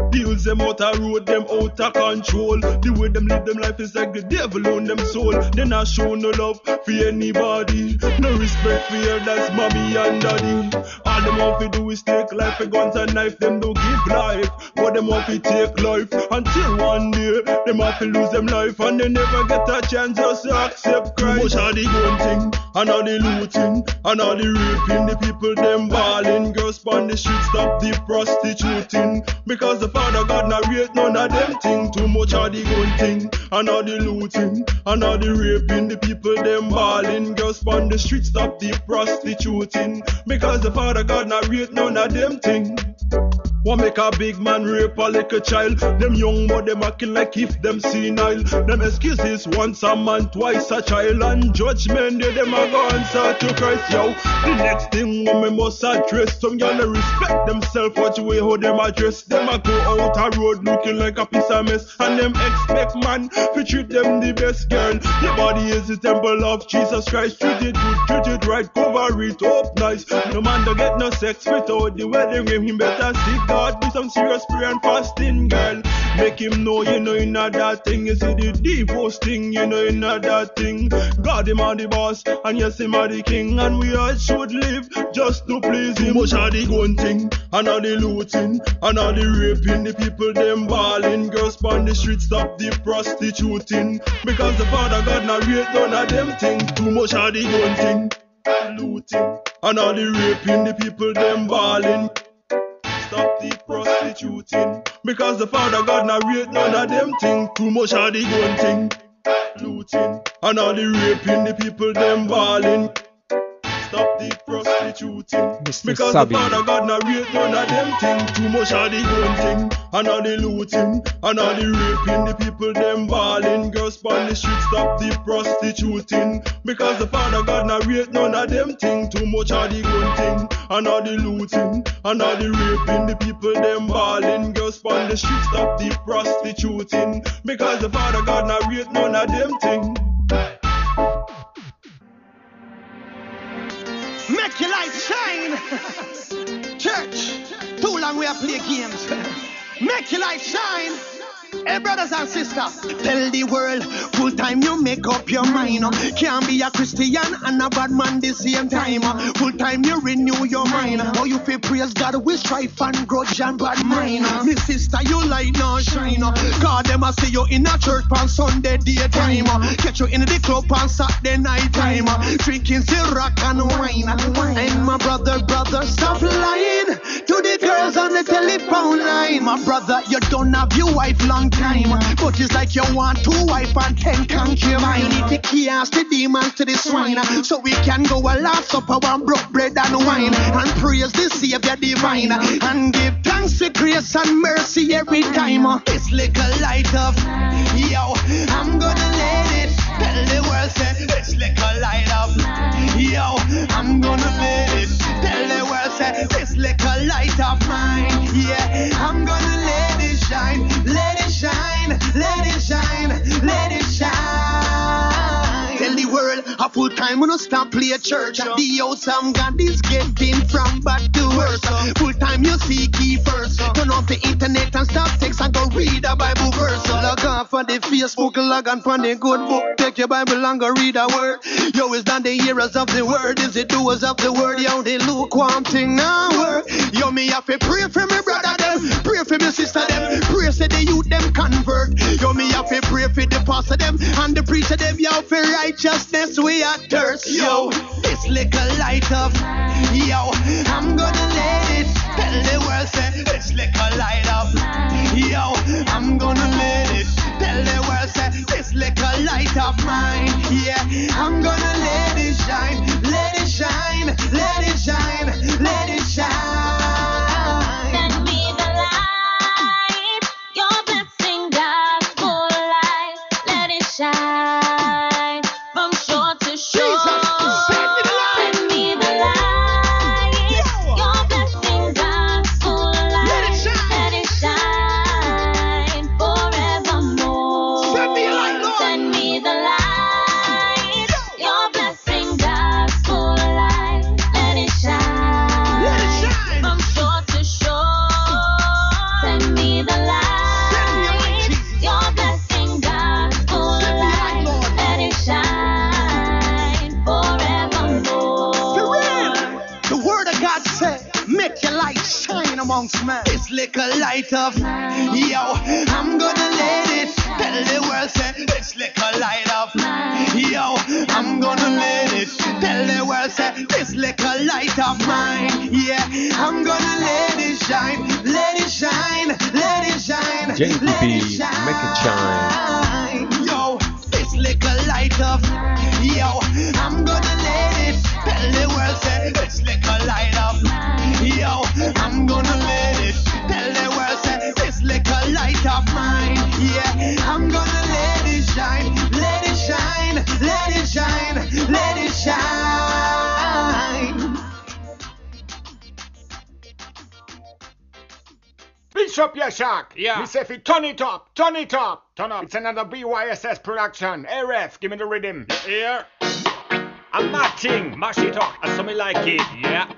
Speaker 17: Deals them out a road, them out of control. The way them live them life is like the devil on them soul. They not show no love for anybody. No respect for elders, mommy and daddy. All them want to do is take life for guns and knife. Them don't give life, but them want to take life until one day them have to lose them life and they never get a chance just accept Christ. Too much of the gun and all the looting and all the raping. The people them balling, girls on the street stop the prostituting because the Father God not rate none of them thing. Too much of the gun and all the looting and all the raping. The people them balling, girls on the street stop the prostituting because the Father God not rate none of them thing. What make a big man rape a little child? Them young boy them acting like if them senile. Them excuses once a man, twice a child, and judgment they them a go answer to Christ. Yo, the next thing women must address. Some y'all respect themselves. Watch the way how them address. Them a go out a road looking like a piece of mess, and them expect man to treat them the best girl. Your body is the temple of Jesus Christ. Treat it good, treat it right, cover it up nice. No man don't get no sex without the wedding ring. Him better seek God do some serious prayer and fasting, girl. Make him know you know in that thing. You see the divorce thing, you know in that thing. God him are the boss, and yes him are the king, and we all should live just to please him. Much of the gun thing, and all the looting, and all the raping, the people them balling, girls on the street stop the prostituting, because the Father God not rate none of them thing. Too much of the gun thing, looting, and all the raping, the people them balling stop the prostituting. Because the Father God not rate none of them thing. Too much of the gun thing, looting, and all the raping, the people them balling. Stop the prostituting.
Speaker 2: Mr.
Speaker 17: Because
Speaker 2: Saby.
Speaker 17: the Father God not rate none of them thing. Too much of the gun thing, and all the looting, and all the raping, the people them balling. Girls on the street stop the prostituting. Because the Father God not rate none of them thing. Too much of the gun thing, and all the looting, and all the raping, the people them balling. Girls on the street stop the prostituting. Because the Father God not rate none of them thing.
Speaker 13: Make your light shine. [LAUGHS] Church, too long we have play games. [LAUGHS] Make your light shine. Hey, brothers and sisters, tell the world full time you make up your mind. Can't be a Christian and a bad man the same time. Full time you renew your mind. How you feel praise God with strife and grudge and bad mind. Me sister, you light now shine. God, them a see you in a church on Sunday daytime. Catch you in the club on Saturday night time. Drinking syrup and wine. And my brother, brother, stop lying to the girls on the telephone line. My brother, you don't have your wife long time. But it's like you want two wife and ten concubine. To cast the demons to the swine. So we can go a last supper and broke bread and wine. And praise the Savior divine. And give thanks to grace and mercy every time. This little light of yo, I'm gonna let it tell the world say this little light of yo, I'm gonna let it tell the world say this little light of mine. Yeah, I'm gonna let it shine, shine, time we no stop play church. The awesome God is getting from bad to worse. Full time you seek key first. Turn off the internet and stop text and go read a Bible verse. Log on for the Facebook, log on for the good book. Take your Bible and go read a word. Yo, is not the hearers of the word, is the doers of the word. Yo, the lukewarm thing now work. Yo, me have to pray for me brother them them. Pray for me sister them. Pray for the youth them convert. Yo, me have to pray for the pastor them and the preacher them. Yo, for righteousness we are thirst. Yo, this little light of. Yo, I'm gonna let it tell the world say this little light of. Yo, I'm gonna let it tell the world say this little light of mine. Yeah, I'm gonna let it shine, let it shine, let it shine, let it shine. Amongst men. This little light of, yo, I'm gonna let it tell the world, say, light of, yo, I'm gonna let it tell the world, say, light of mine. Yeah, I'm gonna let it shine, let it shine, let it shine.
Speaker 2: Janky
Speaker 13: let
Speaker 2: B,
Speaker 13: it
Speaker 2: make it shine.
Speaker 13: Yo, this little light of, yo, I'm gonna let it tell the world, say, this little light of, yo, I'm gonna let it tell the world, say, this little light of mine, yeah, I'm gonna let it shine, let it shine, let it shine, let it shine.
Speaker 18: Bishop Yesehaq. Yeah. Me say if you turn it up, turn it up, turn up. It's another BYSS production. Hey give me the rhythm. Here. I'm matching, mash it up, as some like it. Yeah.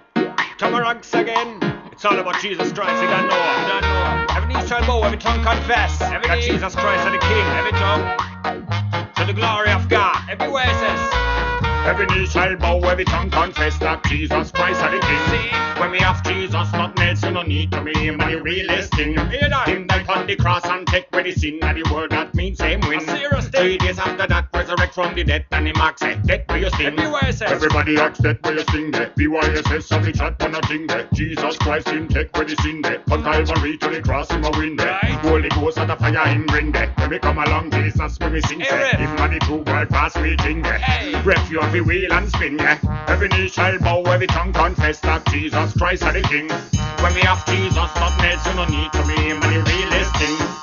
Speaker 18: Tamaranks again. It's all about Jesus Christ. You don't know. You don't know. Every knee shall bow, every tongue confess. Every that Jesus Christ is the King. Every tongue to the glory of God. Everywhere it says. Every knee shall bow, every tongue confess that Jesus Christ is the King. See? When we have Jesus, not else, you no need to be him, the realest thing. Him died on the cross and take away the sin, and the word that means same win. From the dead, and him ask, say, death where you sting. Everybody ask that where you sing there. BYSS, so we chat on a thing, there. Jesus Christ, him take away the sin, there. From Calvary to the cross, him a win, there. Holy Ghost at the fire, him bring, there. When we come along, Jesus, when we sing, there. Him and the true world fast, we ting, there. Ref you every wheel and spin, yeah. Every knee shall bow, every tongue confess that Jesus Christ is the King. When we have Jesus, nothing else, you no need to be him, and the realest thing.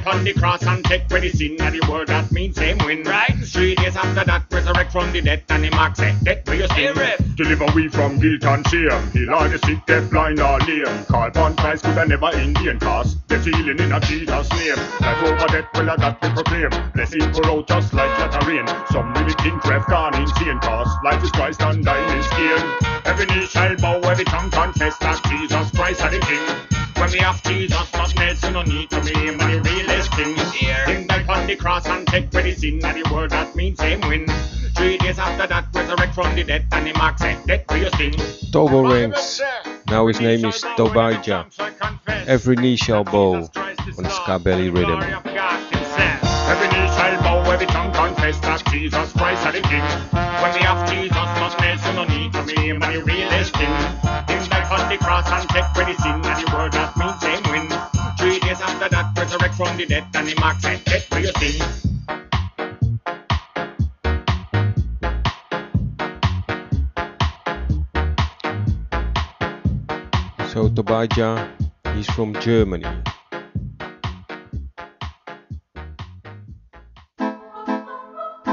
Speaker 18: Him on the cross and take sin, and the word that means same win. Right? Three days after that, resurrect from the dead, and the mark say, death where you sting. Deliver we from guilt and shame. Heal all the sick, deaf, blind, or lame. Call upon Christ, could I never Indian cause. There's healing in a Jesus' name. Life over death, well, I got to proclaim. Blessing pour out just like latter rain. Some really we have gone insane cause life is Christ and dying is gain. Every knee shall bow, every tongue confess that Jesus Christ is the King. When we have Jesus, nothing else, you no need to be him, and the realest thing. Him died on the cross and take away the sin, and the word that means same win. Three days after that, resurrect from the dead, and the mark said, death where you sting.
Speaker 2: Tobo Ranx. Now his name is Tobijah. Every knee shall bow on the ska belly rhythm.
Speaker 18: Every knee shall bow, every tongue confess that Jesus Christ is the King. When we have Jesus, nothing else, you no need to be him, and the realest thing. Him died on the cross and take away the sin, and the word that means same win. Three days after that, resurrect from the dead, and the mark said, death where you sting.
Speaker 2: So Tobijah, he's from Germany.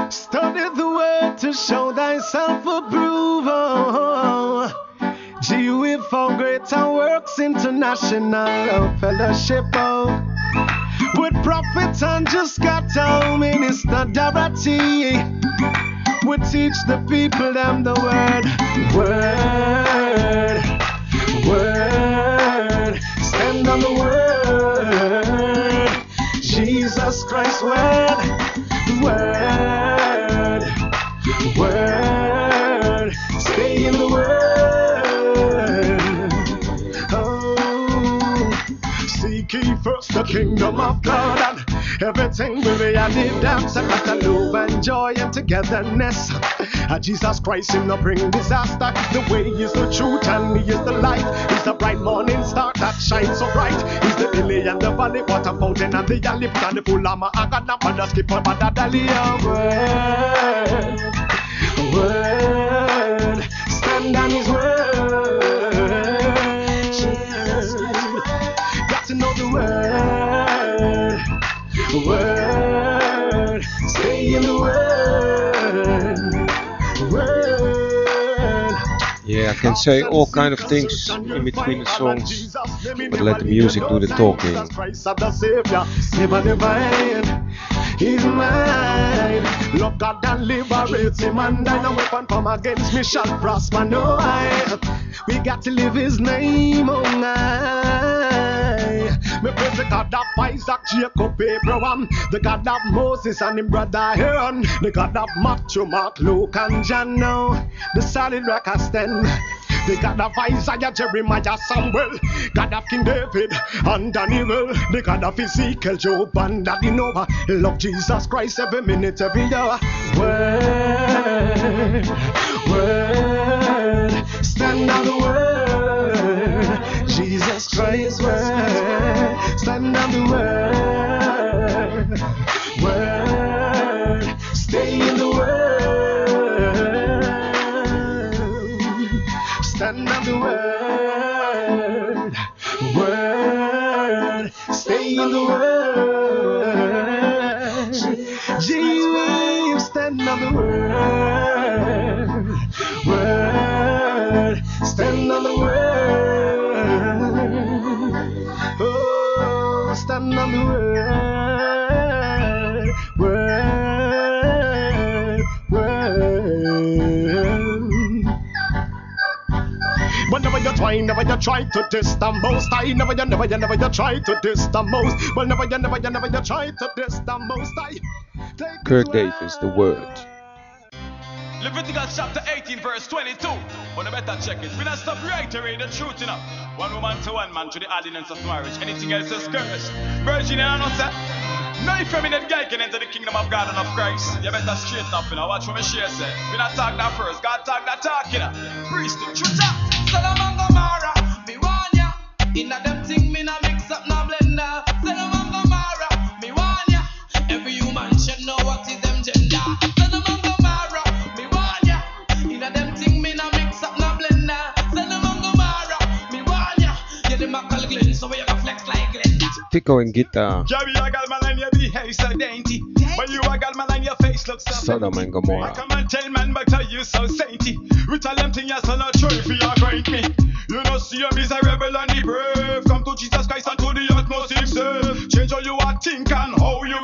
Speaker 19: Study the word to show thyself approval. G with for greater works international oh, fellowship. Oh. With prophet and just got our minister Dorothy. We teach the people them the word, word, word. Stand on the word. Jesus Christ word, word, first the kingdom of God and everything will be added down. So got the love and joy and togetherness. Jesus Christ, Him not bring disaster. The way is the truth and He is the light. He's the bright morning star that shines so bright. He's the lily and the valley, water fountain and the alley, and the full armor. I got no mother skip on mother dally. Word, word, stand on
Speaker 2: can say all kind of things in between the songs, but let the music do the talking.
Speaker 19: He's mine. Love God and him, and no weapon come against me shall prosper. No, I. We got to live His name on. Me praise the God of Isaac, Jacob, Abraham, the God of Moses and him brother Aaron, the God of Matthew, Mark, Luke, and John. Now, the solid rock I stand. The God of Isaiah, Jeremiah, Samuel, God of King David and Daniel, the God of Ezekiel, Job, and Noah. Love Jesus Christ every minute, every hour. Word, word, stand on the word. Jesus Christ, word, stand on the word. Try, never you to diss the most. I never you, never you, never you try to diss the most. Well, never you, never you, never you try to diss the most. I take
Speaker 2: Kirk Davis, The Word.
Speaker 20: Leviticus chapter 18, verse 22. But I better check it. We not stop reiterating the truth, you know. One woman to one man to the ordinance of marriage. Anything else is cursed. Virgin, you know, sir. No effeminate girl can enter the kingdom of God and of Christ. You better straighten up, you know. Watch what me share say. We not talk that first. God talk that talk, you know. Priest, the truth up.
Speaker 21: Sodom and Gomorrah, Sodom and Gomorrah, me warn ya. Every human should know what is them gender. Sodom and Gomorrah, me warn ya. Inna them thing me nah mix up nah blender. Sodom and Gomorrah, me warn ya. Yeah, them a call Glen, so we a go flex like Glenda.
Speaker 2: Tiko en guitar.
Speaker 20: Carry a gal man and your behave so dainty. When you a gal man and your face looks so
Speaker 2: Sodom and Gomorrah.
Speaker 20: Come and tell man back to you so sainty. We tell them thing yes and a trophy you grind me. See a miserable and the brave. Come to Jesus Christ and to the utmost himself. Change how you are think and how you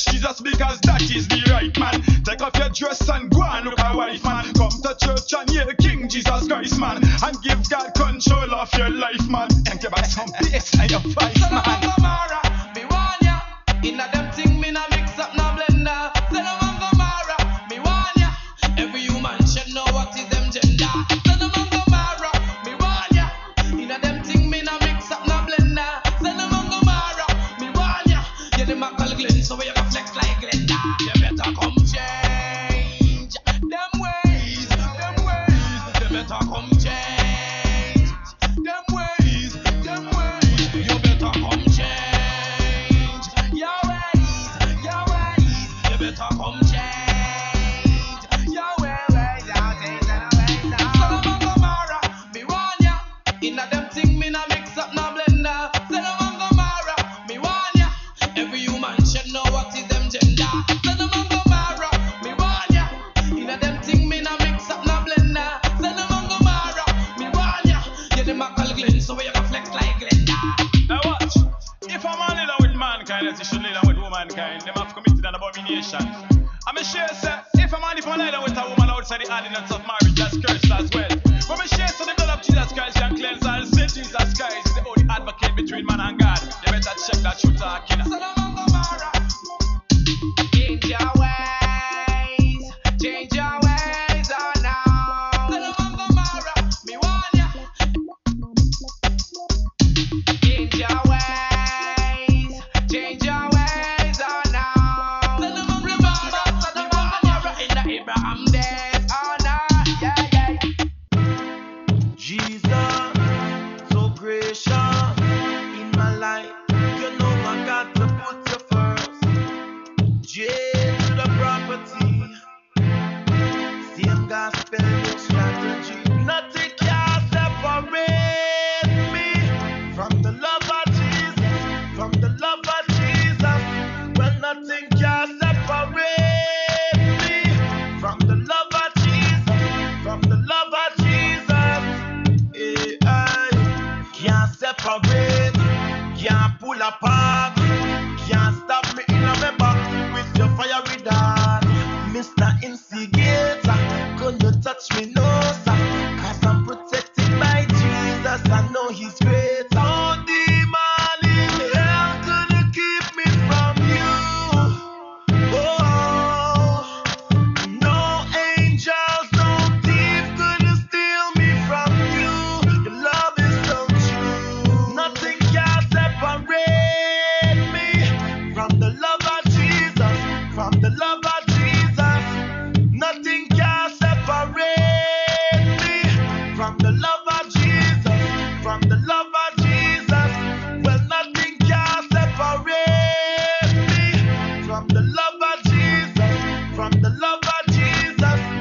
Speaker 20: catch Jesus because that is the right man. Take off your dress and go and look a wife man. Come to church and hear King Jesus Christ man. And give God control of your life man. And give back some bass and your fight man.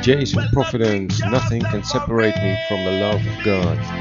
Speaker 2: Jason Providence, nothing can separate me from the love of God.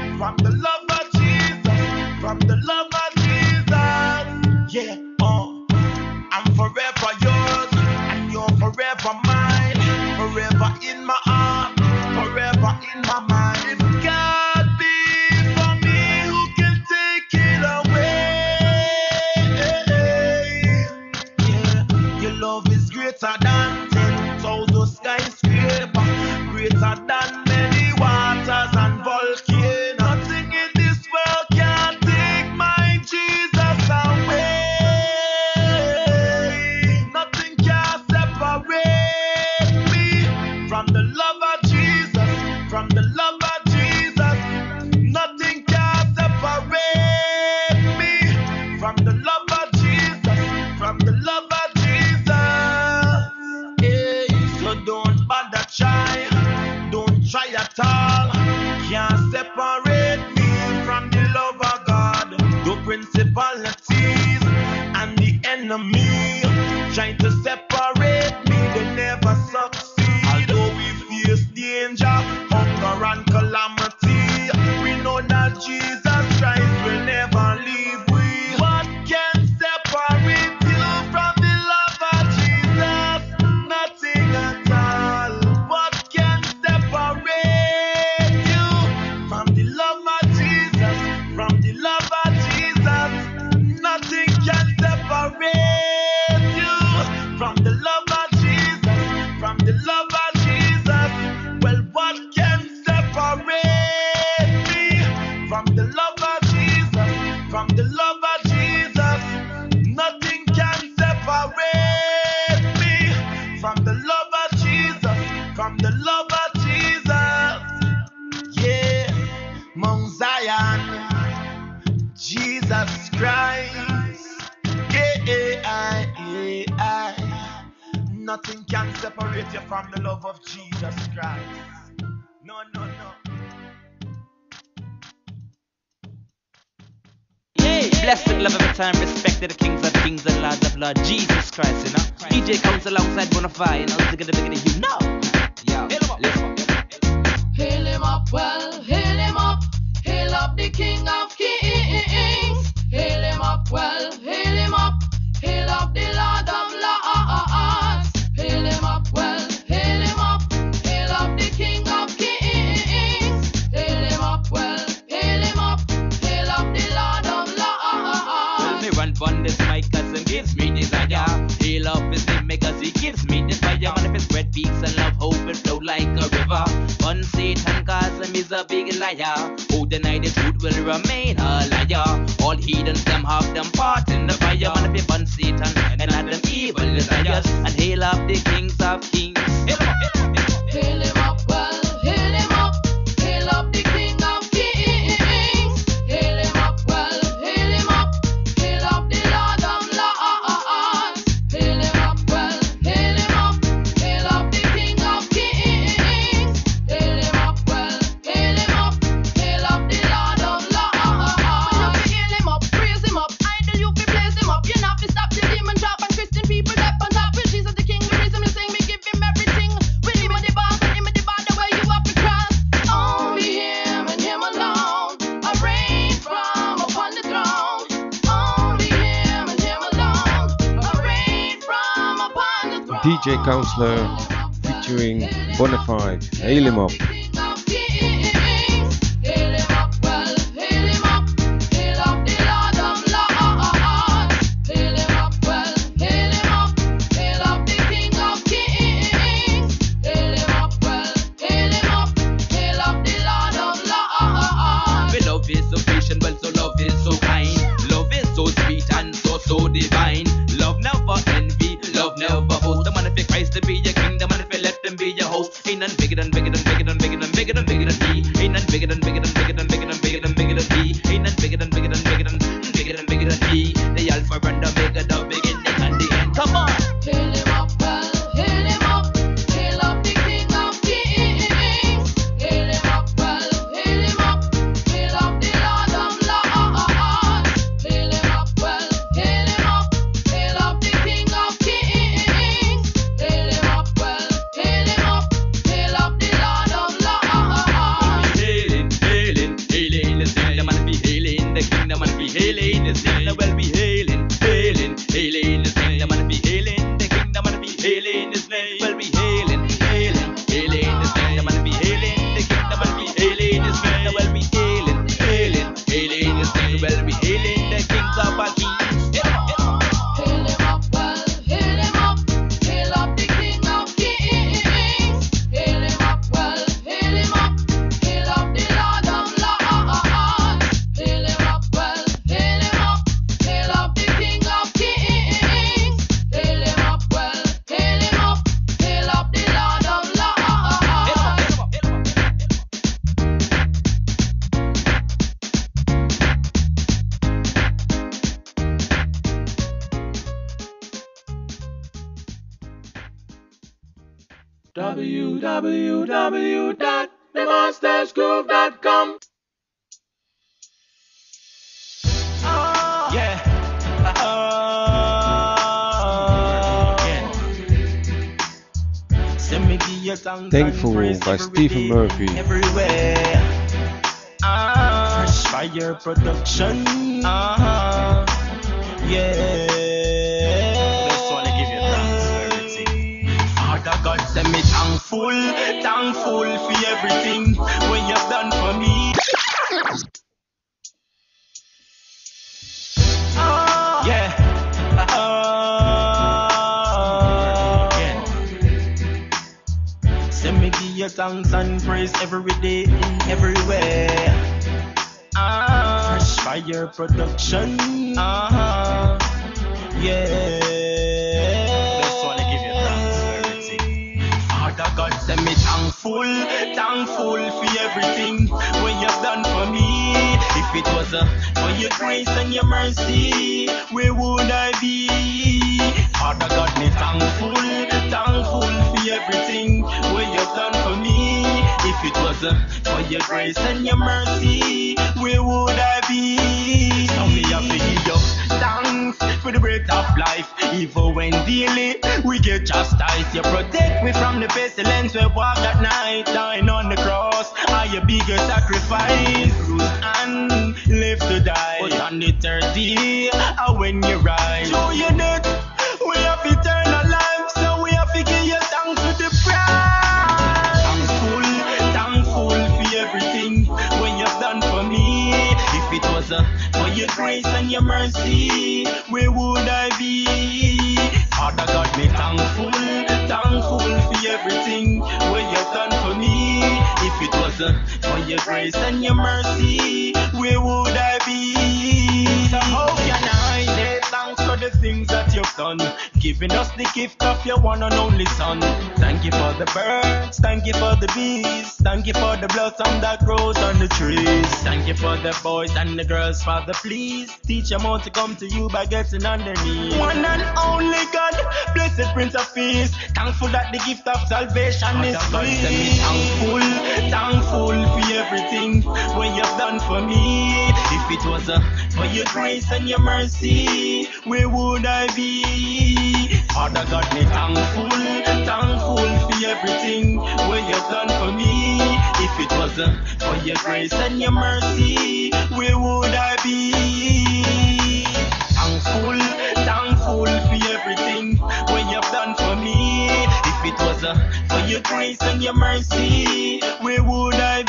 Speaker 13: personalities. I'm the enemy trying to separate me. They never succeed. Although we face danger, hunger and calamity, we know that Jesus. Jesus Christ, you
Speaker 16: know. DJ comes alongside Bonafide, you know,
Speaker 11: look at the,
Speaker 22: look at you
Speaker 11: know. slow.
Speaker 2: Thankful by Stephen Murphy.
Speaker 11: Fresh Fire Production. Yeah. Just give you thanks for everything. Father God, me thankful, thankful for everything when you've done for me. songs and praise every day, everywhere. Ah, Fresh Fire Production. Ah, yeah. just wanna give you thanks for everything. Father God, say me thankful, thankful for everything what you've done for me. If it wasn't uh, for your grace and your mercy, where would I be? Father God, me thankful, thankful for everything. For your grace and your mercy, where would I be? So me have to give you thanks for the breath of life. Even when daily we get chastised, you protect me from the pestilence. We walk at night, dying on the cross. Are your bigger sacrifice? And live to die. But on the third day, uh, when you rise, show your name. mercy, where would I be? Father God, me thankful, thankful for everything where you've done for me. If it wasn't for your
Speaker 23: grace and your mercy, where would I be? So how can I say thanks for the things that you've done? Giving us the gift of your one and only son. Thank you for the birds, thank you for the bees, thank you for the blossom that grows on the trees. Thank you for the boys and the girls, Father, please teach them all to come to you by getting on their knees. One and only God, blessed Prince of Peace, thankful that the gift of salvation is free. Thankful, thankful for everything what you've done for me. If it was uh, for your grace and your mercy, where would I be? Father God, me thankful, thankful for everything what you've done for me. If it was uh, for your grace and your mercy, where would I be? Thankful, thankful for everything what you've done for me. If it was uh, for your grace and your mercy, where would I be?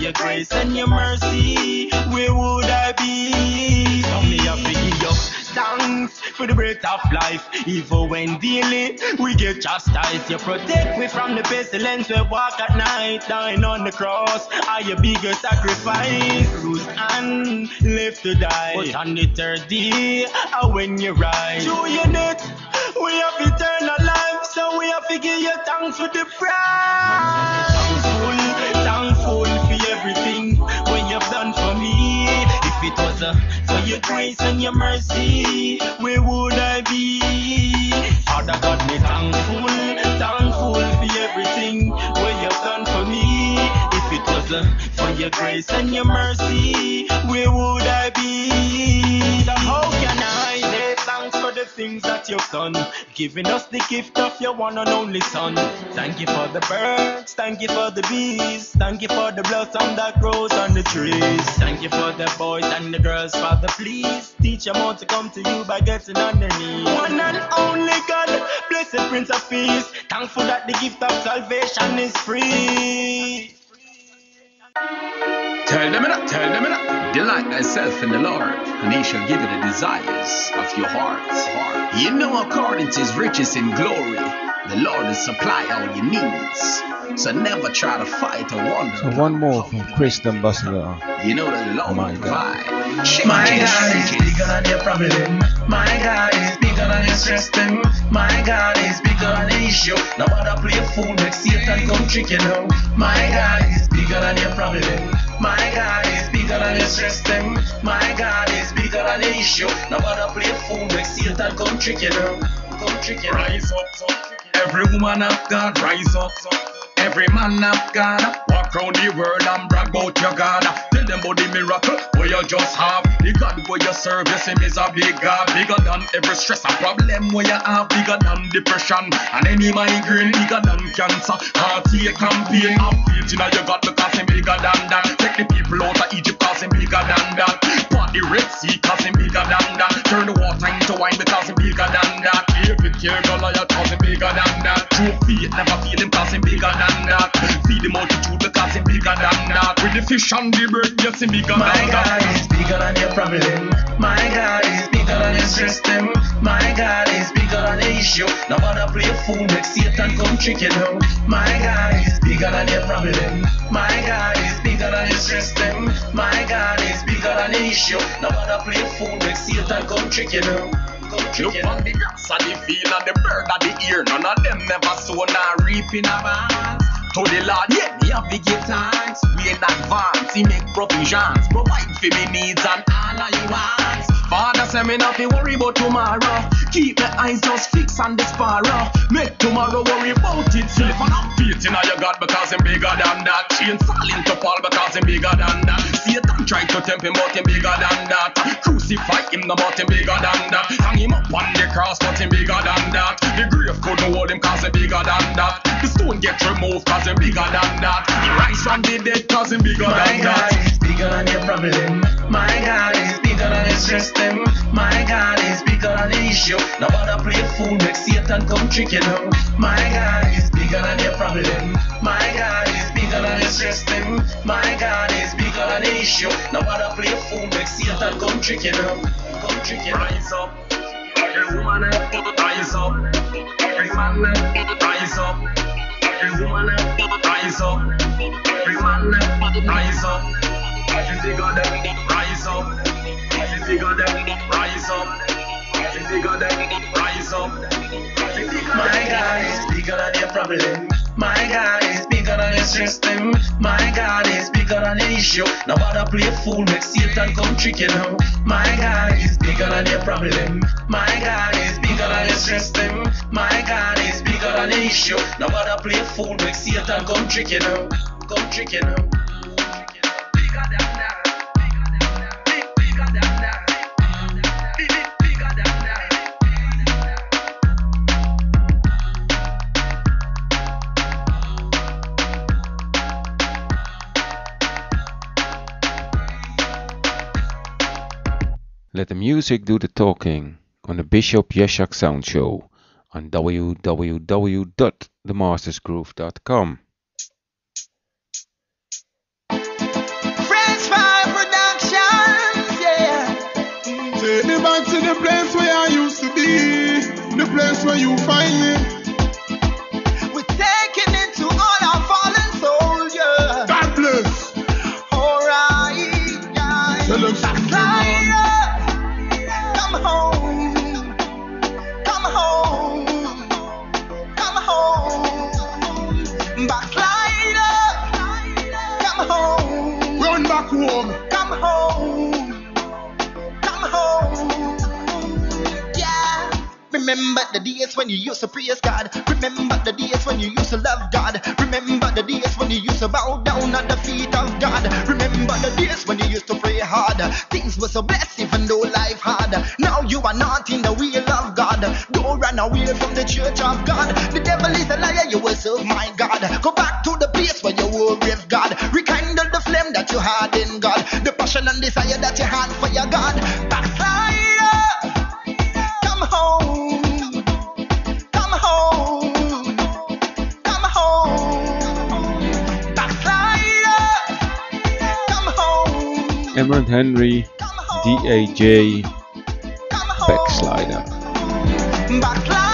Speaker 23: Your grace and your mercy, where would I be? So me have to give you thanks for the breath of life. Even when daily we get chastised, you protect me from the pestilence. We walk at night, dying on the cross. Are your bigger sacrifice? Bruised and left to die. But on the third day, uh, when you rise, through your net, we have eternal life. So we have to give you thanks for the prize. Your grace and your mercy, where would I be? Father God, me thankful, thankful for everything what you've done for me. If it was uh, for your grace and your mercy, where would I be? Giving us the gift of your one and only son. Thank you for the birds, thank you for the bees, thank you for the blossom that grows on the trees. Thank you for the boys and the girls, Father, please teach them all to come to you by getting on their knees. One and only God, blessed Prince of Peace, thankful that the gift of salvation is free.
Speaker 2: Tell them it, tell them it. Delight thyself in the Lord, and he shall give you the desires of your heart. You know, according to his riches in glory, the Lord will supply all your needs. So never try to fight or wonder.
Speaker 5: So one more from Chris Ambassada.
Speaker 2: You know that the Lord
Speaker 5: my
Speaker 2: will
Speaker 5: God.
Speaker 2: provide. Shake
Speaker 24: My
Speaker 2: it,
Speaker 24: God is bigger than your problem. My God is bigger than your stress them. My God is bigger than the issue. No matter play a fool, make Satan come trick you now. My God is bigger than your problem. My God is bigger than your stress them. My God is bigger than the issue. No matter play fool, make Satan come trick you now. Come trick you.
Speaker 3: Rise up, every woman of God, rise up. Every man of God, walk round the world and brag about your God. Tell them about the miracle where you just have. The God where you serve, you see, is a big God, bigger than every stress and problem where you have, bigger than depression and any migraine, bigger than cancer, heartache and pain. Have faith in your God because him bigger than that. Take the people out of Egypt because him bigger than that. Part the Red Sea because him bigger than that. Turn the water into wine because bigger than that. David killed Goliath because him bigger than faith never feel him because him bigger than that. Feed the multitude because him bigger than that. With the fish and the bird, yes him bigger
Speaker 24: My
Speaker 3: than
Speaker 24: God
Speaker 3: that.
Speaker 24: is bigger than your problem. My God is bigger than your stress them. My God is bigger than the issue. No matter play fool, make Satan come trick you now. My God is bigger than your problem. My God is bigger than your stress them. My God is bigger than the issue. No matter play fool, make Satan come trick you now. Trick
Speaker 3: Look on the grass and the field and the bird of the ear. None of them never sow nor reap in advance. To the Lord, yeah, me have to give thanks. We in advance, He make provisions, provide for me needs and all of you wants. Father say me not fi worry about tomorrow. Keep my eyes just fixed on the sparrow. Make tomorrow worry about itself. And I'm faith in your God because Him bigger than that. Chain fall into Paul because Him bigger than that. Satan try to tempt him, but Him bigger than that. Crucify Him, no, but Him bigger than that. Hang Him up on the cross, but Him bigger than that. The grave couldn't hold Him cause Him bigger than that. The stone get removed cause Him bigger than that. He rise from the dead cause Him bigger
Speaker 24: My
Speaker 3: than
Speaker 24: God
Speaker 3: that.
Speaker 24: is bigger than your problem. My God is bigger than stress them. My God is bigger than the issue. No matter play fool, make Satan come trick you now. My God is bigger than your problem. My God is bigger than stress them. My God is bigger than the issue. No matter play fool, make Satan come trick you now. Come trick you.
Speaker 3: Rise up. Every woman rise up. Every man rise up. Every woman rise up. Every man rise up. Every them rise them rise up. Bigger them rise up. Every bigger
Speaker 24: My God is bigger than your problem. My God is bigger than your system. My God is bigger than your issue. Nobody play fool, make Satan come trick you now. My God is bigger than your problem. My God is bigger than your system. My God is bigger than your issue. Nobody play fool, make Satan come trick you now. Come trick you now.
Speaker 2: Let the music do the talking on the Bishop Yesehaq Sound Show on www.themastersgroove.com.
Speaker 1: Fresh Fire Productions, yeah.
Speaker 25: Take me back to the place where I used to be, the place where you find me.
Speaker 1: Remember the days when you used to praise God. Remember the days when you used to love God. Remember the days when you used to bow down at the feet of God. Remember the days when you used to pray hard. Things were so blessed even though life hard. Now you are not in the will of God. Don't run away from the church of God. The devil is a liar, you will serve my God. Go back to the place where you were with God. Rekindle the flame that you had in God. The passion and desire that you had for your God. Backslider,
Speaker 2: Emrand Henry, DAJ, Backslider.
Speaker 1: Backslider,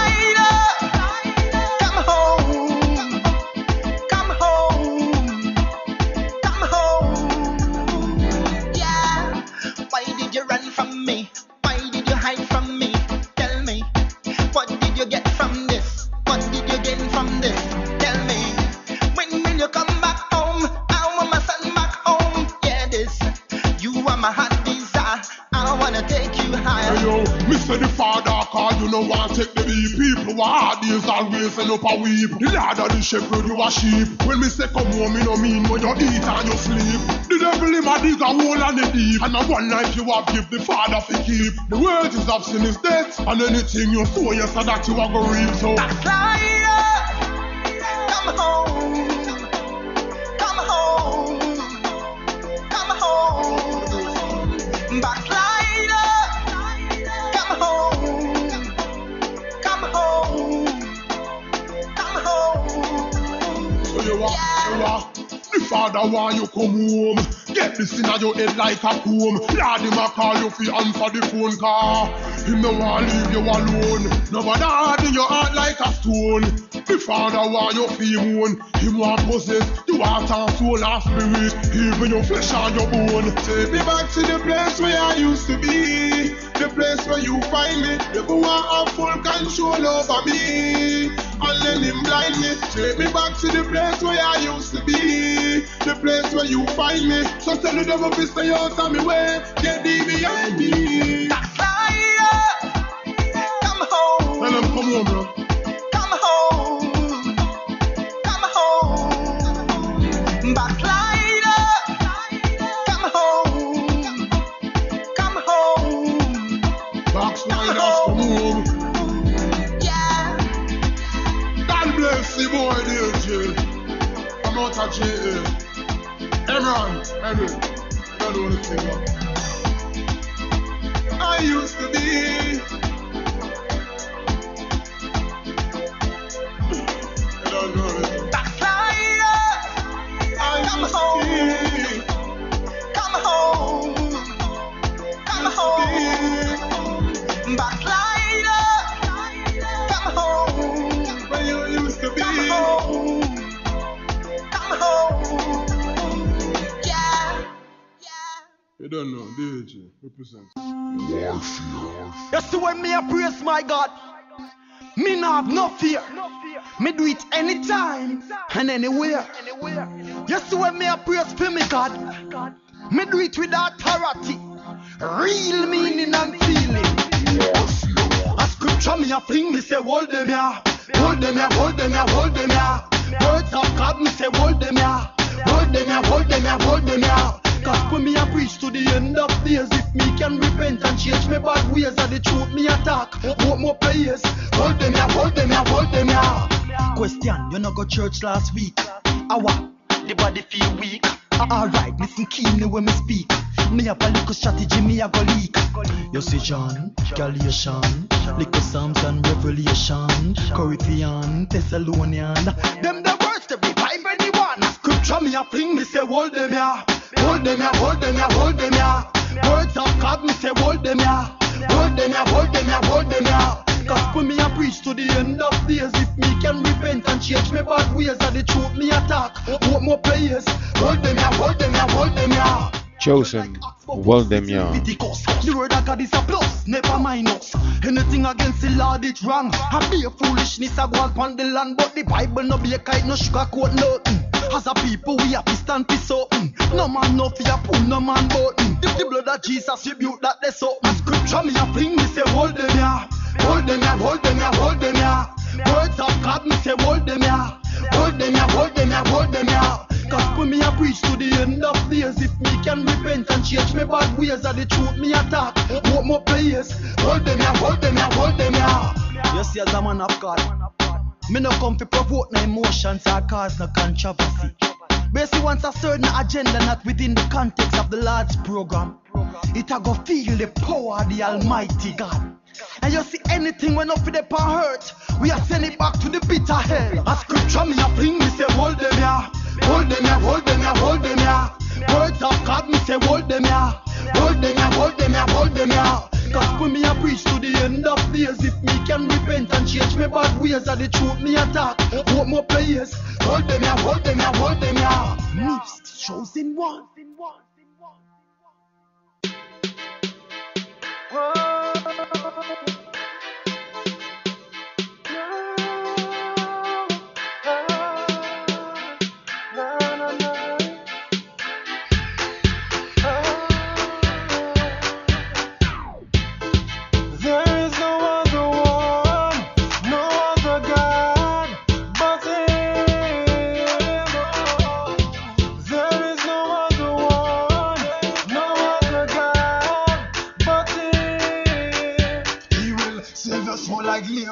Speaker 25: no want take the beat. People hard days always end up a weep. The lord of the shepherd you a sheep. When me say come home, me no mean when you eat and you sleep. The devil him a dig a hole and the deep. And a one life you have give the father fi keep. The wages of sin is death, and anything you sow, yes, that you a go reap. So
Speaker 1: Backslider, come home.
Speaker 25: Father want you come home. Get this in your head like a comb. Lord, him a call you fi answer the phone call. Him no want leave you alone. Nobody hard in your heart like a stone. The father want you fi moan. Him want possess your heart and soul and spirit. Even your flesh and your bone. Take me back to the place where I used to be. The place where you find me. The boy have full control over me. And let him blind me. Take me back to the place where I used to be. The place where you find me. So tell the devil to stay out of me way. Get thee behind me.
Speaker 1: Come home.
Speaker 25: Tell him come home, bro. Out. Everyone, Henry, don't know the thing. I used to be. You don't know it.
Speaker 1: Backslider, come home. Come home. Come home. Backslider,
Speaker 25: You don't know, DJ, represent.
Speaker 15: You see when me a praise my God, me not have no fear. Me do it anytime and anywhere. You see when me a praise for me God, me do it with authority, real meaning and feeling. A scripture me a fling, me say hold them here, hold them here, hold them here, hold them here. Words of God, me say hold them here, hold them here, hold them here, hold them here. Gospel me a preach to the end of days. If me can repent and change me bad ways Of the truth me attack, hope more prayers Hold them here, hold them here, hold them here. Question, you no go church last week? Awa, the body feel weak. Uh, alright, listen keenly when me speak. Me have a little strategy, me a go leak. You see John, Galatian Little Psalms and Revelation Corinthian, Thessalonian. Them the words to revive anyone. Scripture me a fling, me say hold them here Hold them here, hold them here, hold them here Words of God, me say hold them here Hold them here, hold them here, hold them here Gospel me a preach to the end of days If me can repent and change me bad ways Of the truth me attack, hope more prayers Hold them here, hold them here, hold them here
Speaker 2: Chozenn, Waldemar.
Speaker 15: The word of God is a plus, never minus. Anything against the Lord, it's wrong. I be a foolishness, I go upon the land, but the Bible no be a kite, no sugarcoat nothing. As a people, we have to stand for something. No man no fear, pull no man button. If the blood of Jesus rebuke that, there's something. Scripture me a fling, me say hold them here, hold them here, hold them here, hold them here. Words of God, me say hold them here, hold them here, hold them here, hold them here. Gospel me a preach to the end of days If me can repent and change me bad ways Of the truth me attack, hope more prayers Hold them here, hold them here, hold them here You see as a man of God Me no come to provoke no emotions or cause no controversy Basically once a certain agenda not within the context of the Lord's program It a go feel the power of the Almighty God and you see anything when up the power hurt, we are send it back to the bitter hell. A scripture me a fling, me say hold them here, hold them here, hold them here, hold them here. Words of God, me say hold them here, hold them here, hold them here, hold them here. Gospel me a preach to the end of days. If me can repent and change me bad ways, of the truth me attack, hope more prayers. Hold them here, hold them here, hold them here. Music chosen one.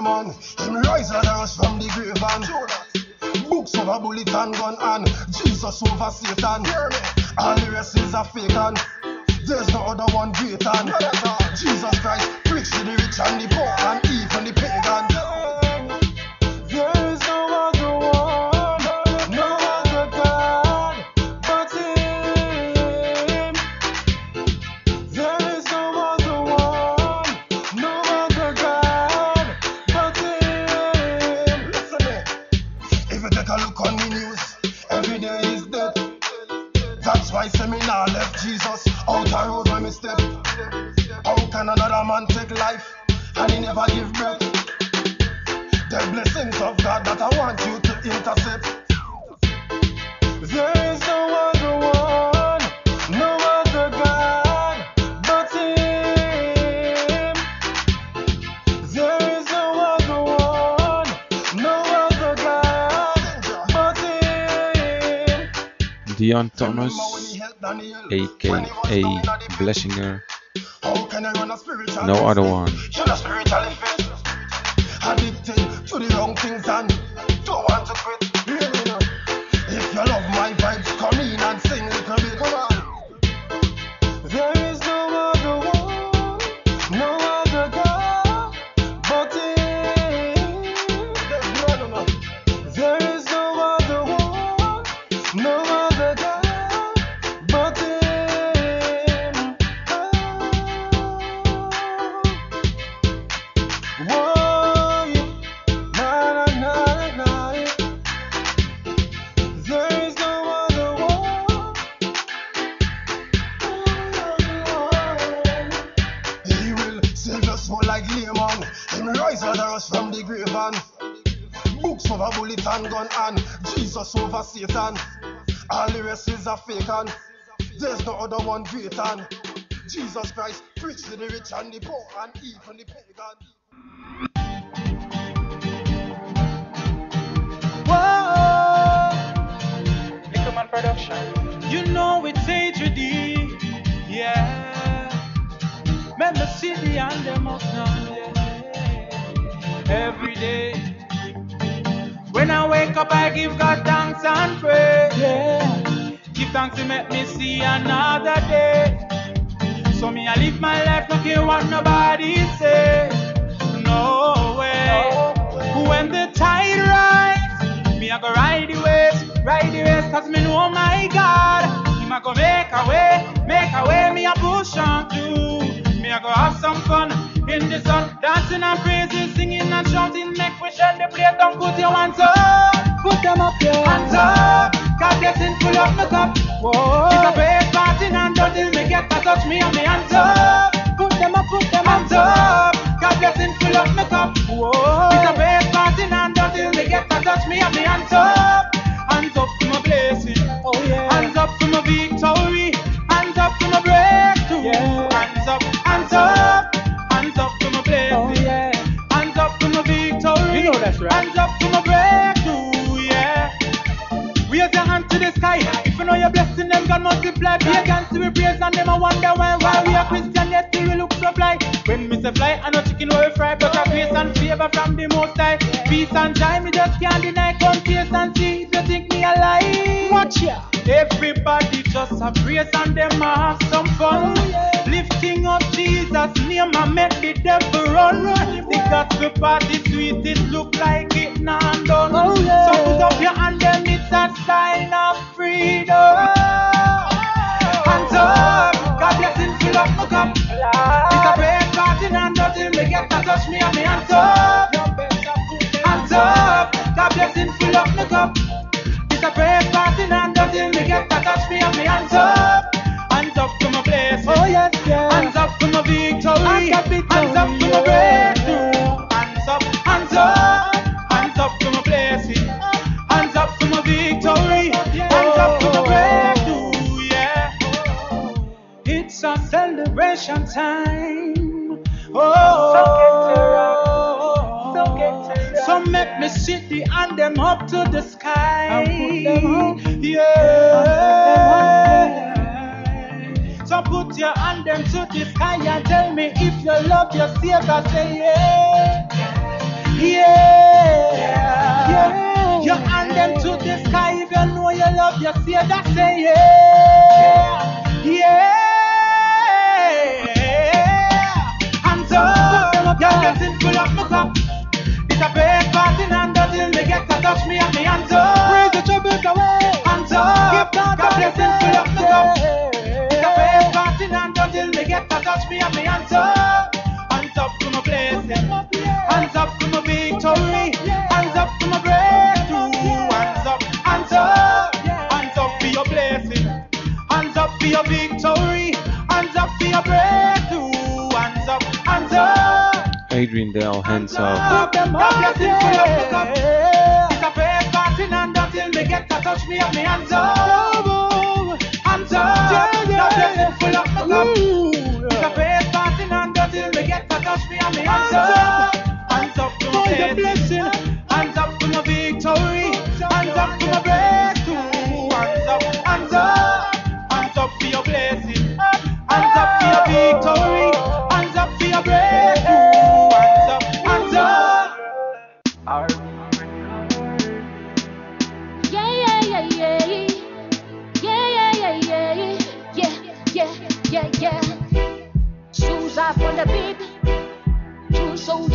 Speaker 26: Lemon. Him rise and us from the grave and books over bullet and gun and Jesus over Satan. All the rest is a fake and there's no other one greater. Jesus Christ preach to the rich and the poor and even the pagan.
Speaker 2: Deon Thomas, aka Blessinger.
Speaker 26: How can I run a spiritual
Speaker 2: No other one.
Speaker 27: In the sun, dancing and praising, singing and shouting, make we share the plate, don't put your hands up, put them up, yeah. hands up. God blessing full of my cup. Whoa. It's a great party and until me get to touch me and me hands up. Put them up, put them hands up. God blessing full of my cup. Whoa. It's a great party and until me get to touch me and me hands up. Hands up blessing them, God multiply. Pagans to be praise and them I wonder why. Why we are Christian yet still When fly, I know chicken will fry. But a grace and favor from the most high. Peace and joy, me just can't deny. Come taste and see if you think me alive. Watch ya. Everybody just a praise and them a have some fun. Lifting up Jesus' name and make the devil run. The gospel party sweet, it look like it not done. So put up your hand, them it's a sign of freedom. Hands up, God blessing fill up my cup. Touch me and me hands up. Hands up, God blessing fill up my cup. It's a great party and nothing me get to touch me and me hands up. Hands up for my blessing. Oh yes, yes. Hands up for my victory. Hands up for my breakthrough. Hands up, hands up, hands up for my blessing. Hands up for my victory. Hands up for my breakthrough. Yeah. It's a celebration time. Make me and them up to the sky. Yeah. So put your hand them to the sky and tell me if you love your Savior. Say yeah. Yeah. Yeah. Your hand them to the sky if you know you love your Savior. Say yeah. Yeah. Hands up. You're getting full of my cup. It's a big party and until they get to touch me and me hands up. The troubles away. Hands up. Give God, God blessing full of my cup. It's a big party and until they get to touch me and me hands up. Hands up for my blessing. Hands up my victory. Hands up my breakthrough. Hands up, hands up. Hands up for your blessing. Hands up for your victory. Hands up for your breakthrough. Hands up. Hands up. To my blessing. Hands up to my victory. Hands up, hands up. Hands up for your blessing. Hands up for your victory. Hands up for your breakthrough.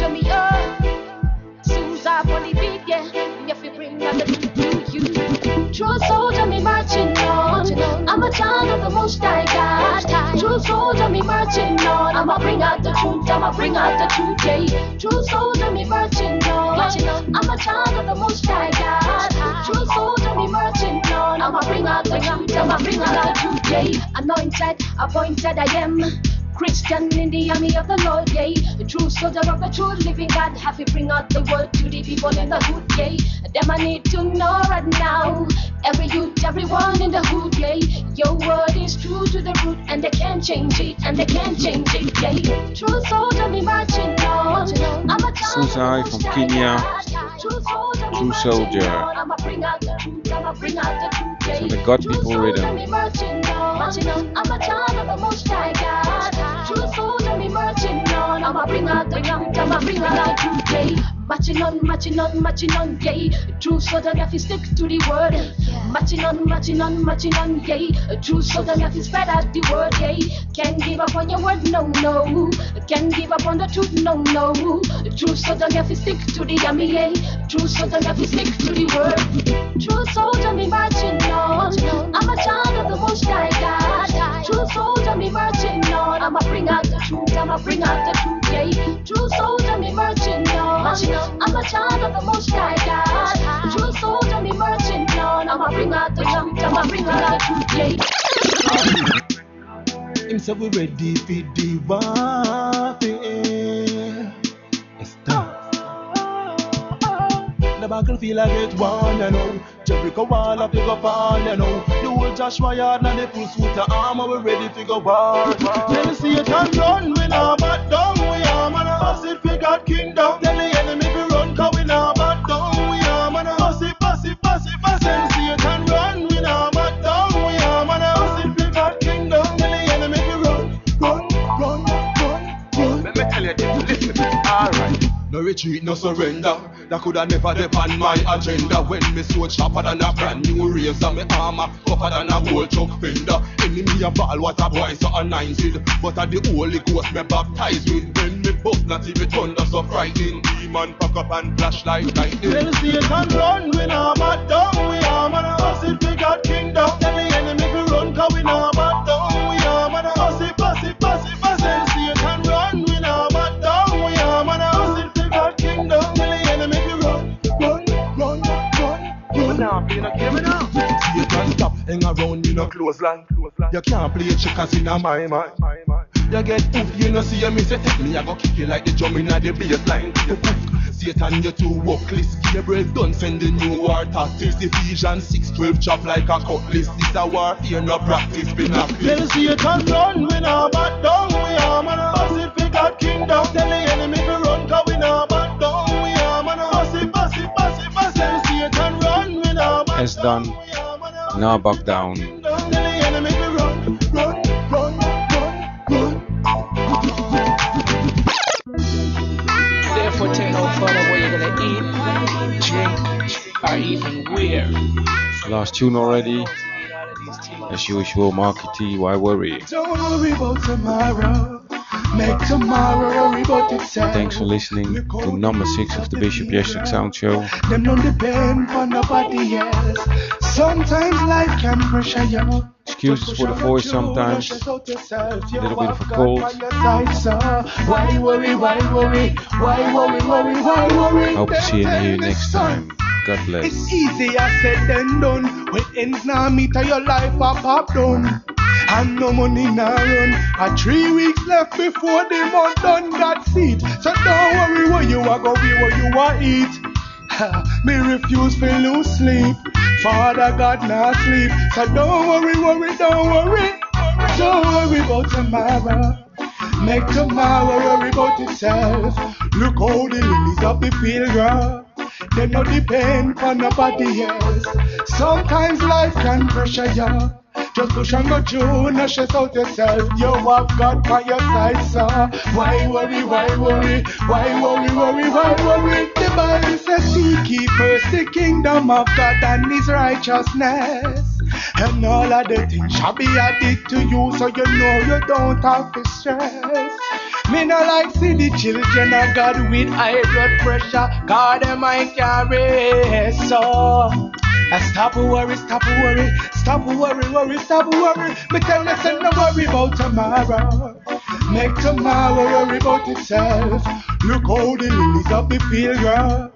Speaker 28: True soldier me up. Shoes on the beat, yeah. If you bring out to you. True soldier me marching on. I'm a child of the most high God. True soldier me marching on. I'ma bring out the truth. I'ma bring out the truth, yeah. True soldier me marching on. I'm a child of the most high God. True soldier me marching on. I'ma bring out the truth. I'ma bring out the truth, yeah. Anointed, appointed I am.
Speaker 29: Christian in the army of the Lord, yay. A true soldier of the true living God. Have to bring out the word to the people in the hood, yay. Them I need to know right now. Every youth, everyone in the hood, yay. Your word is true to the root, and they can't change it, and they can't change it, yay. True soldier, me marching on. I'm a
Speaker 5: Susai from Kenya, True Soldier. So the God people rhythm.
Speaker 29: On. I'm a on. I'ma bring bring the truth, yay. Marching on, marching on, marching on, yay. True soldier, have to stick to the word. Marching on, marching on, marching on, yay. True soldier, have to spread out the word, yay. Can't give up on your word, no, no. Can't give up on the truth, no, no. True soldier, have to stick to the army, yay. True soldier, have to stick to the word. True soldier, me marching on. I'm a child of the Most High God. Soldier, me marching on. I'ma bring out the truth, I'ma bring out the truth, yay. True soldier, me marching on. I'm a child of the Most High God. True soldier, me marching on. I'ma bring out the truth, I'ma bring out the truth, yay.
Speaker 30: Him say we ready for the warfare. It's time. The battlefield I get one, you know. Jericho wall up, you go fall, you know. The whole Joshua yard and the full suit of armor, we ready to go war. Me see it and run, we now back down, we are man. Pass it, we got kingdom. Tell the enemy we run, cause we now No retreat, no surrender. That coulda never depend on my agenda. When me so sharper than a brand new razor, me armor tougher than a gold chuck fender. Enemy a ball, what a boy so anointed. But a the Holy Ghost me baptized with. When me bust, not even thunder so frightening. Demon pack up and flash like lightning. See and run, we now back down, we are man. Pass it, we got kingdom. Tell the enemy we run, cause we now Now,
Speaker 3: play no game
Speaker 30: you can't stop, hang around in a clothesline. You can't play checkers in a my mind. You get hooked, you know see me say me, I go kick you like the drum in the cook, Satan, you too workless. Gabriel done send the new war tactics. Ephesians 6, 12 chop like a cutlass. This a warfare, no practice, been a me you can run, we now back down, we are man. Pass it, we got kingdom. Tell the enemy to run, cause we now back we now back
Speaker 5: As done. Now back down.
Speaker 31: Therefore, take no further what you're gonna eat, drink, or even wear.
Speaker 5: Last tune already. As usual, Marky T, why worry?
Speaker 30: Don't worry about tomorrow. Make tomorrow worry about itself.
Speaker 5: Thanks for listening to number 6 of the Bishop Yesehaq Sound Show.
Speaker 30: Them don't depend on nobody else. Sometimes life can pressure you.
Speaker 5: Excuses for the voice sometimes.
Speaker 30: A
Speaker 5: little bit of a cold.
Speaker 30: Why worry, why worry, why worry, worry, why worry?
Speaker 5: Hope to see you next time. God bless.
Speaker 30: It's easier said than done. When ends now meet your life a pop down. And no money now run. A three weeks left before the month done. got it. So don't worry where you are go be where you are eat. Me refuse to lose sleep. Father God not sleep. So don't worry, worry, don't worry. Don't worry about tomorrow. Make tomorrow worry about itself. Look how the lilies of the field grow. They no depend on nobody else. Sometimes life can pressure you. Just push and go through, no stress out yourself. You have God by your side, so why worry, why worry, why worry, worry, why worry? The Bible says, Seek ye first the kingdom of God and His righteousness. And all of the things shall be added to you, so you know you don't have to stress. Me no like see the children of God with high blood pressure, God them I carry so. Stop worry, stop worry, stop worry, worry, stop worry. Me tell you, say no worry about tomorrow. Make tomorrow worry about itself. Look how the lilies of the field grow.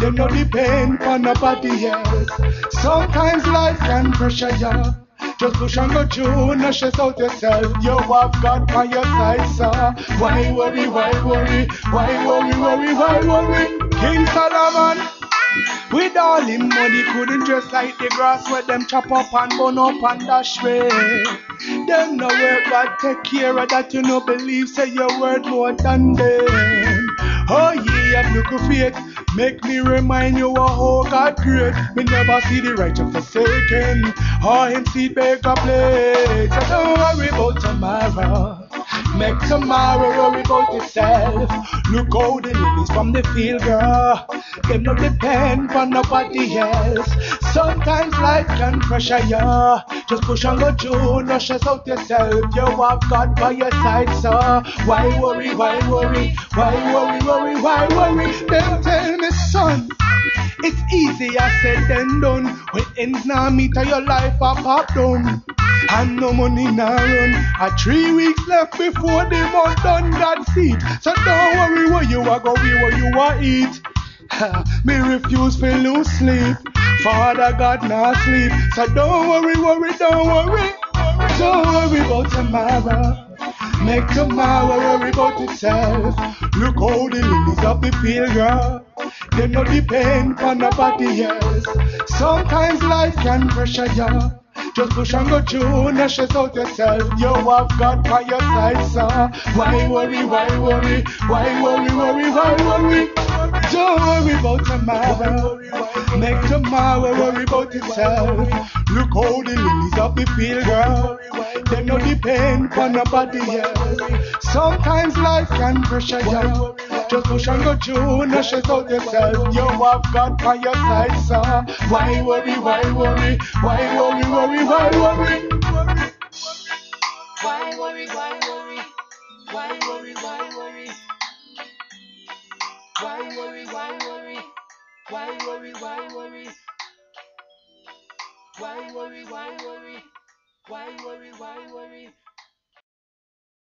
Speaker 30: They no depend on nobody else. Sometimes life can pressure you. Just push and go through, no stress out yourself. You have God by your side, sir. Why worry, why worry, why worry, worry, why worry? King Solomon. With all him money, couldn't dress like the grass where them chop up and burn up and dash way. Them no work, God take care of that. You no believe, say your word more than them. Oh yeah, have look of faith. Make me remind you of how God great. Me never see the righteous forsaken, or him seed beg a plate. So don't worry about tomorrow. Make tomorrow worry about itself. Look how the lilies from the field, girl. Them no depend on nobody else. Sometimes life can pressure ya. Just push and go through, no stress out yourself. You have God by your side, so why worry, why worry, why worry, worry, why worry? Them tell me, son. It's easier said than done. When ends now meet your life a pop down. And no money now run. A three weeks left before the month done God seat. So don't worry where you are going, where you are eat. [LAUGHS] Me refuse to lose sleep. Father God not sleep. So don't worry, worry, don't worry. Don't worry about tomorrow. Make tomorrow worry about itself. Look how the lilies of the field grow. They no depend on nobody else. Sometimes life can pressure you. Just push and go no stress out yourself. You have God by your side, so why worry, why worry, why worry, worry, why worry? Don't worry about tomorrow. Make tomorrow worry about itself. Look how the lilies of the field grow. They no depend on nobody else. Sometimes life can pressure you. Just push and go through, no stress out yourself. You have God by your side, so why worry, why worry, why worry, worry, why worry?
Speaker 28: Why worry, why worry? Why worry, why worry? Why worry, why worry? Why worry, why worry? Why worry, why worry? Why worry, why worry?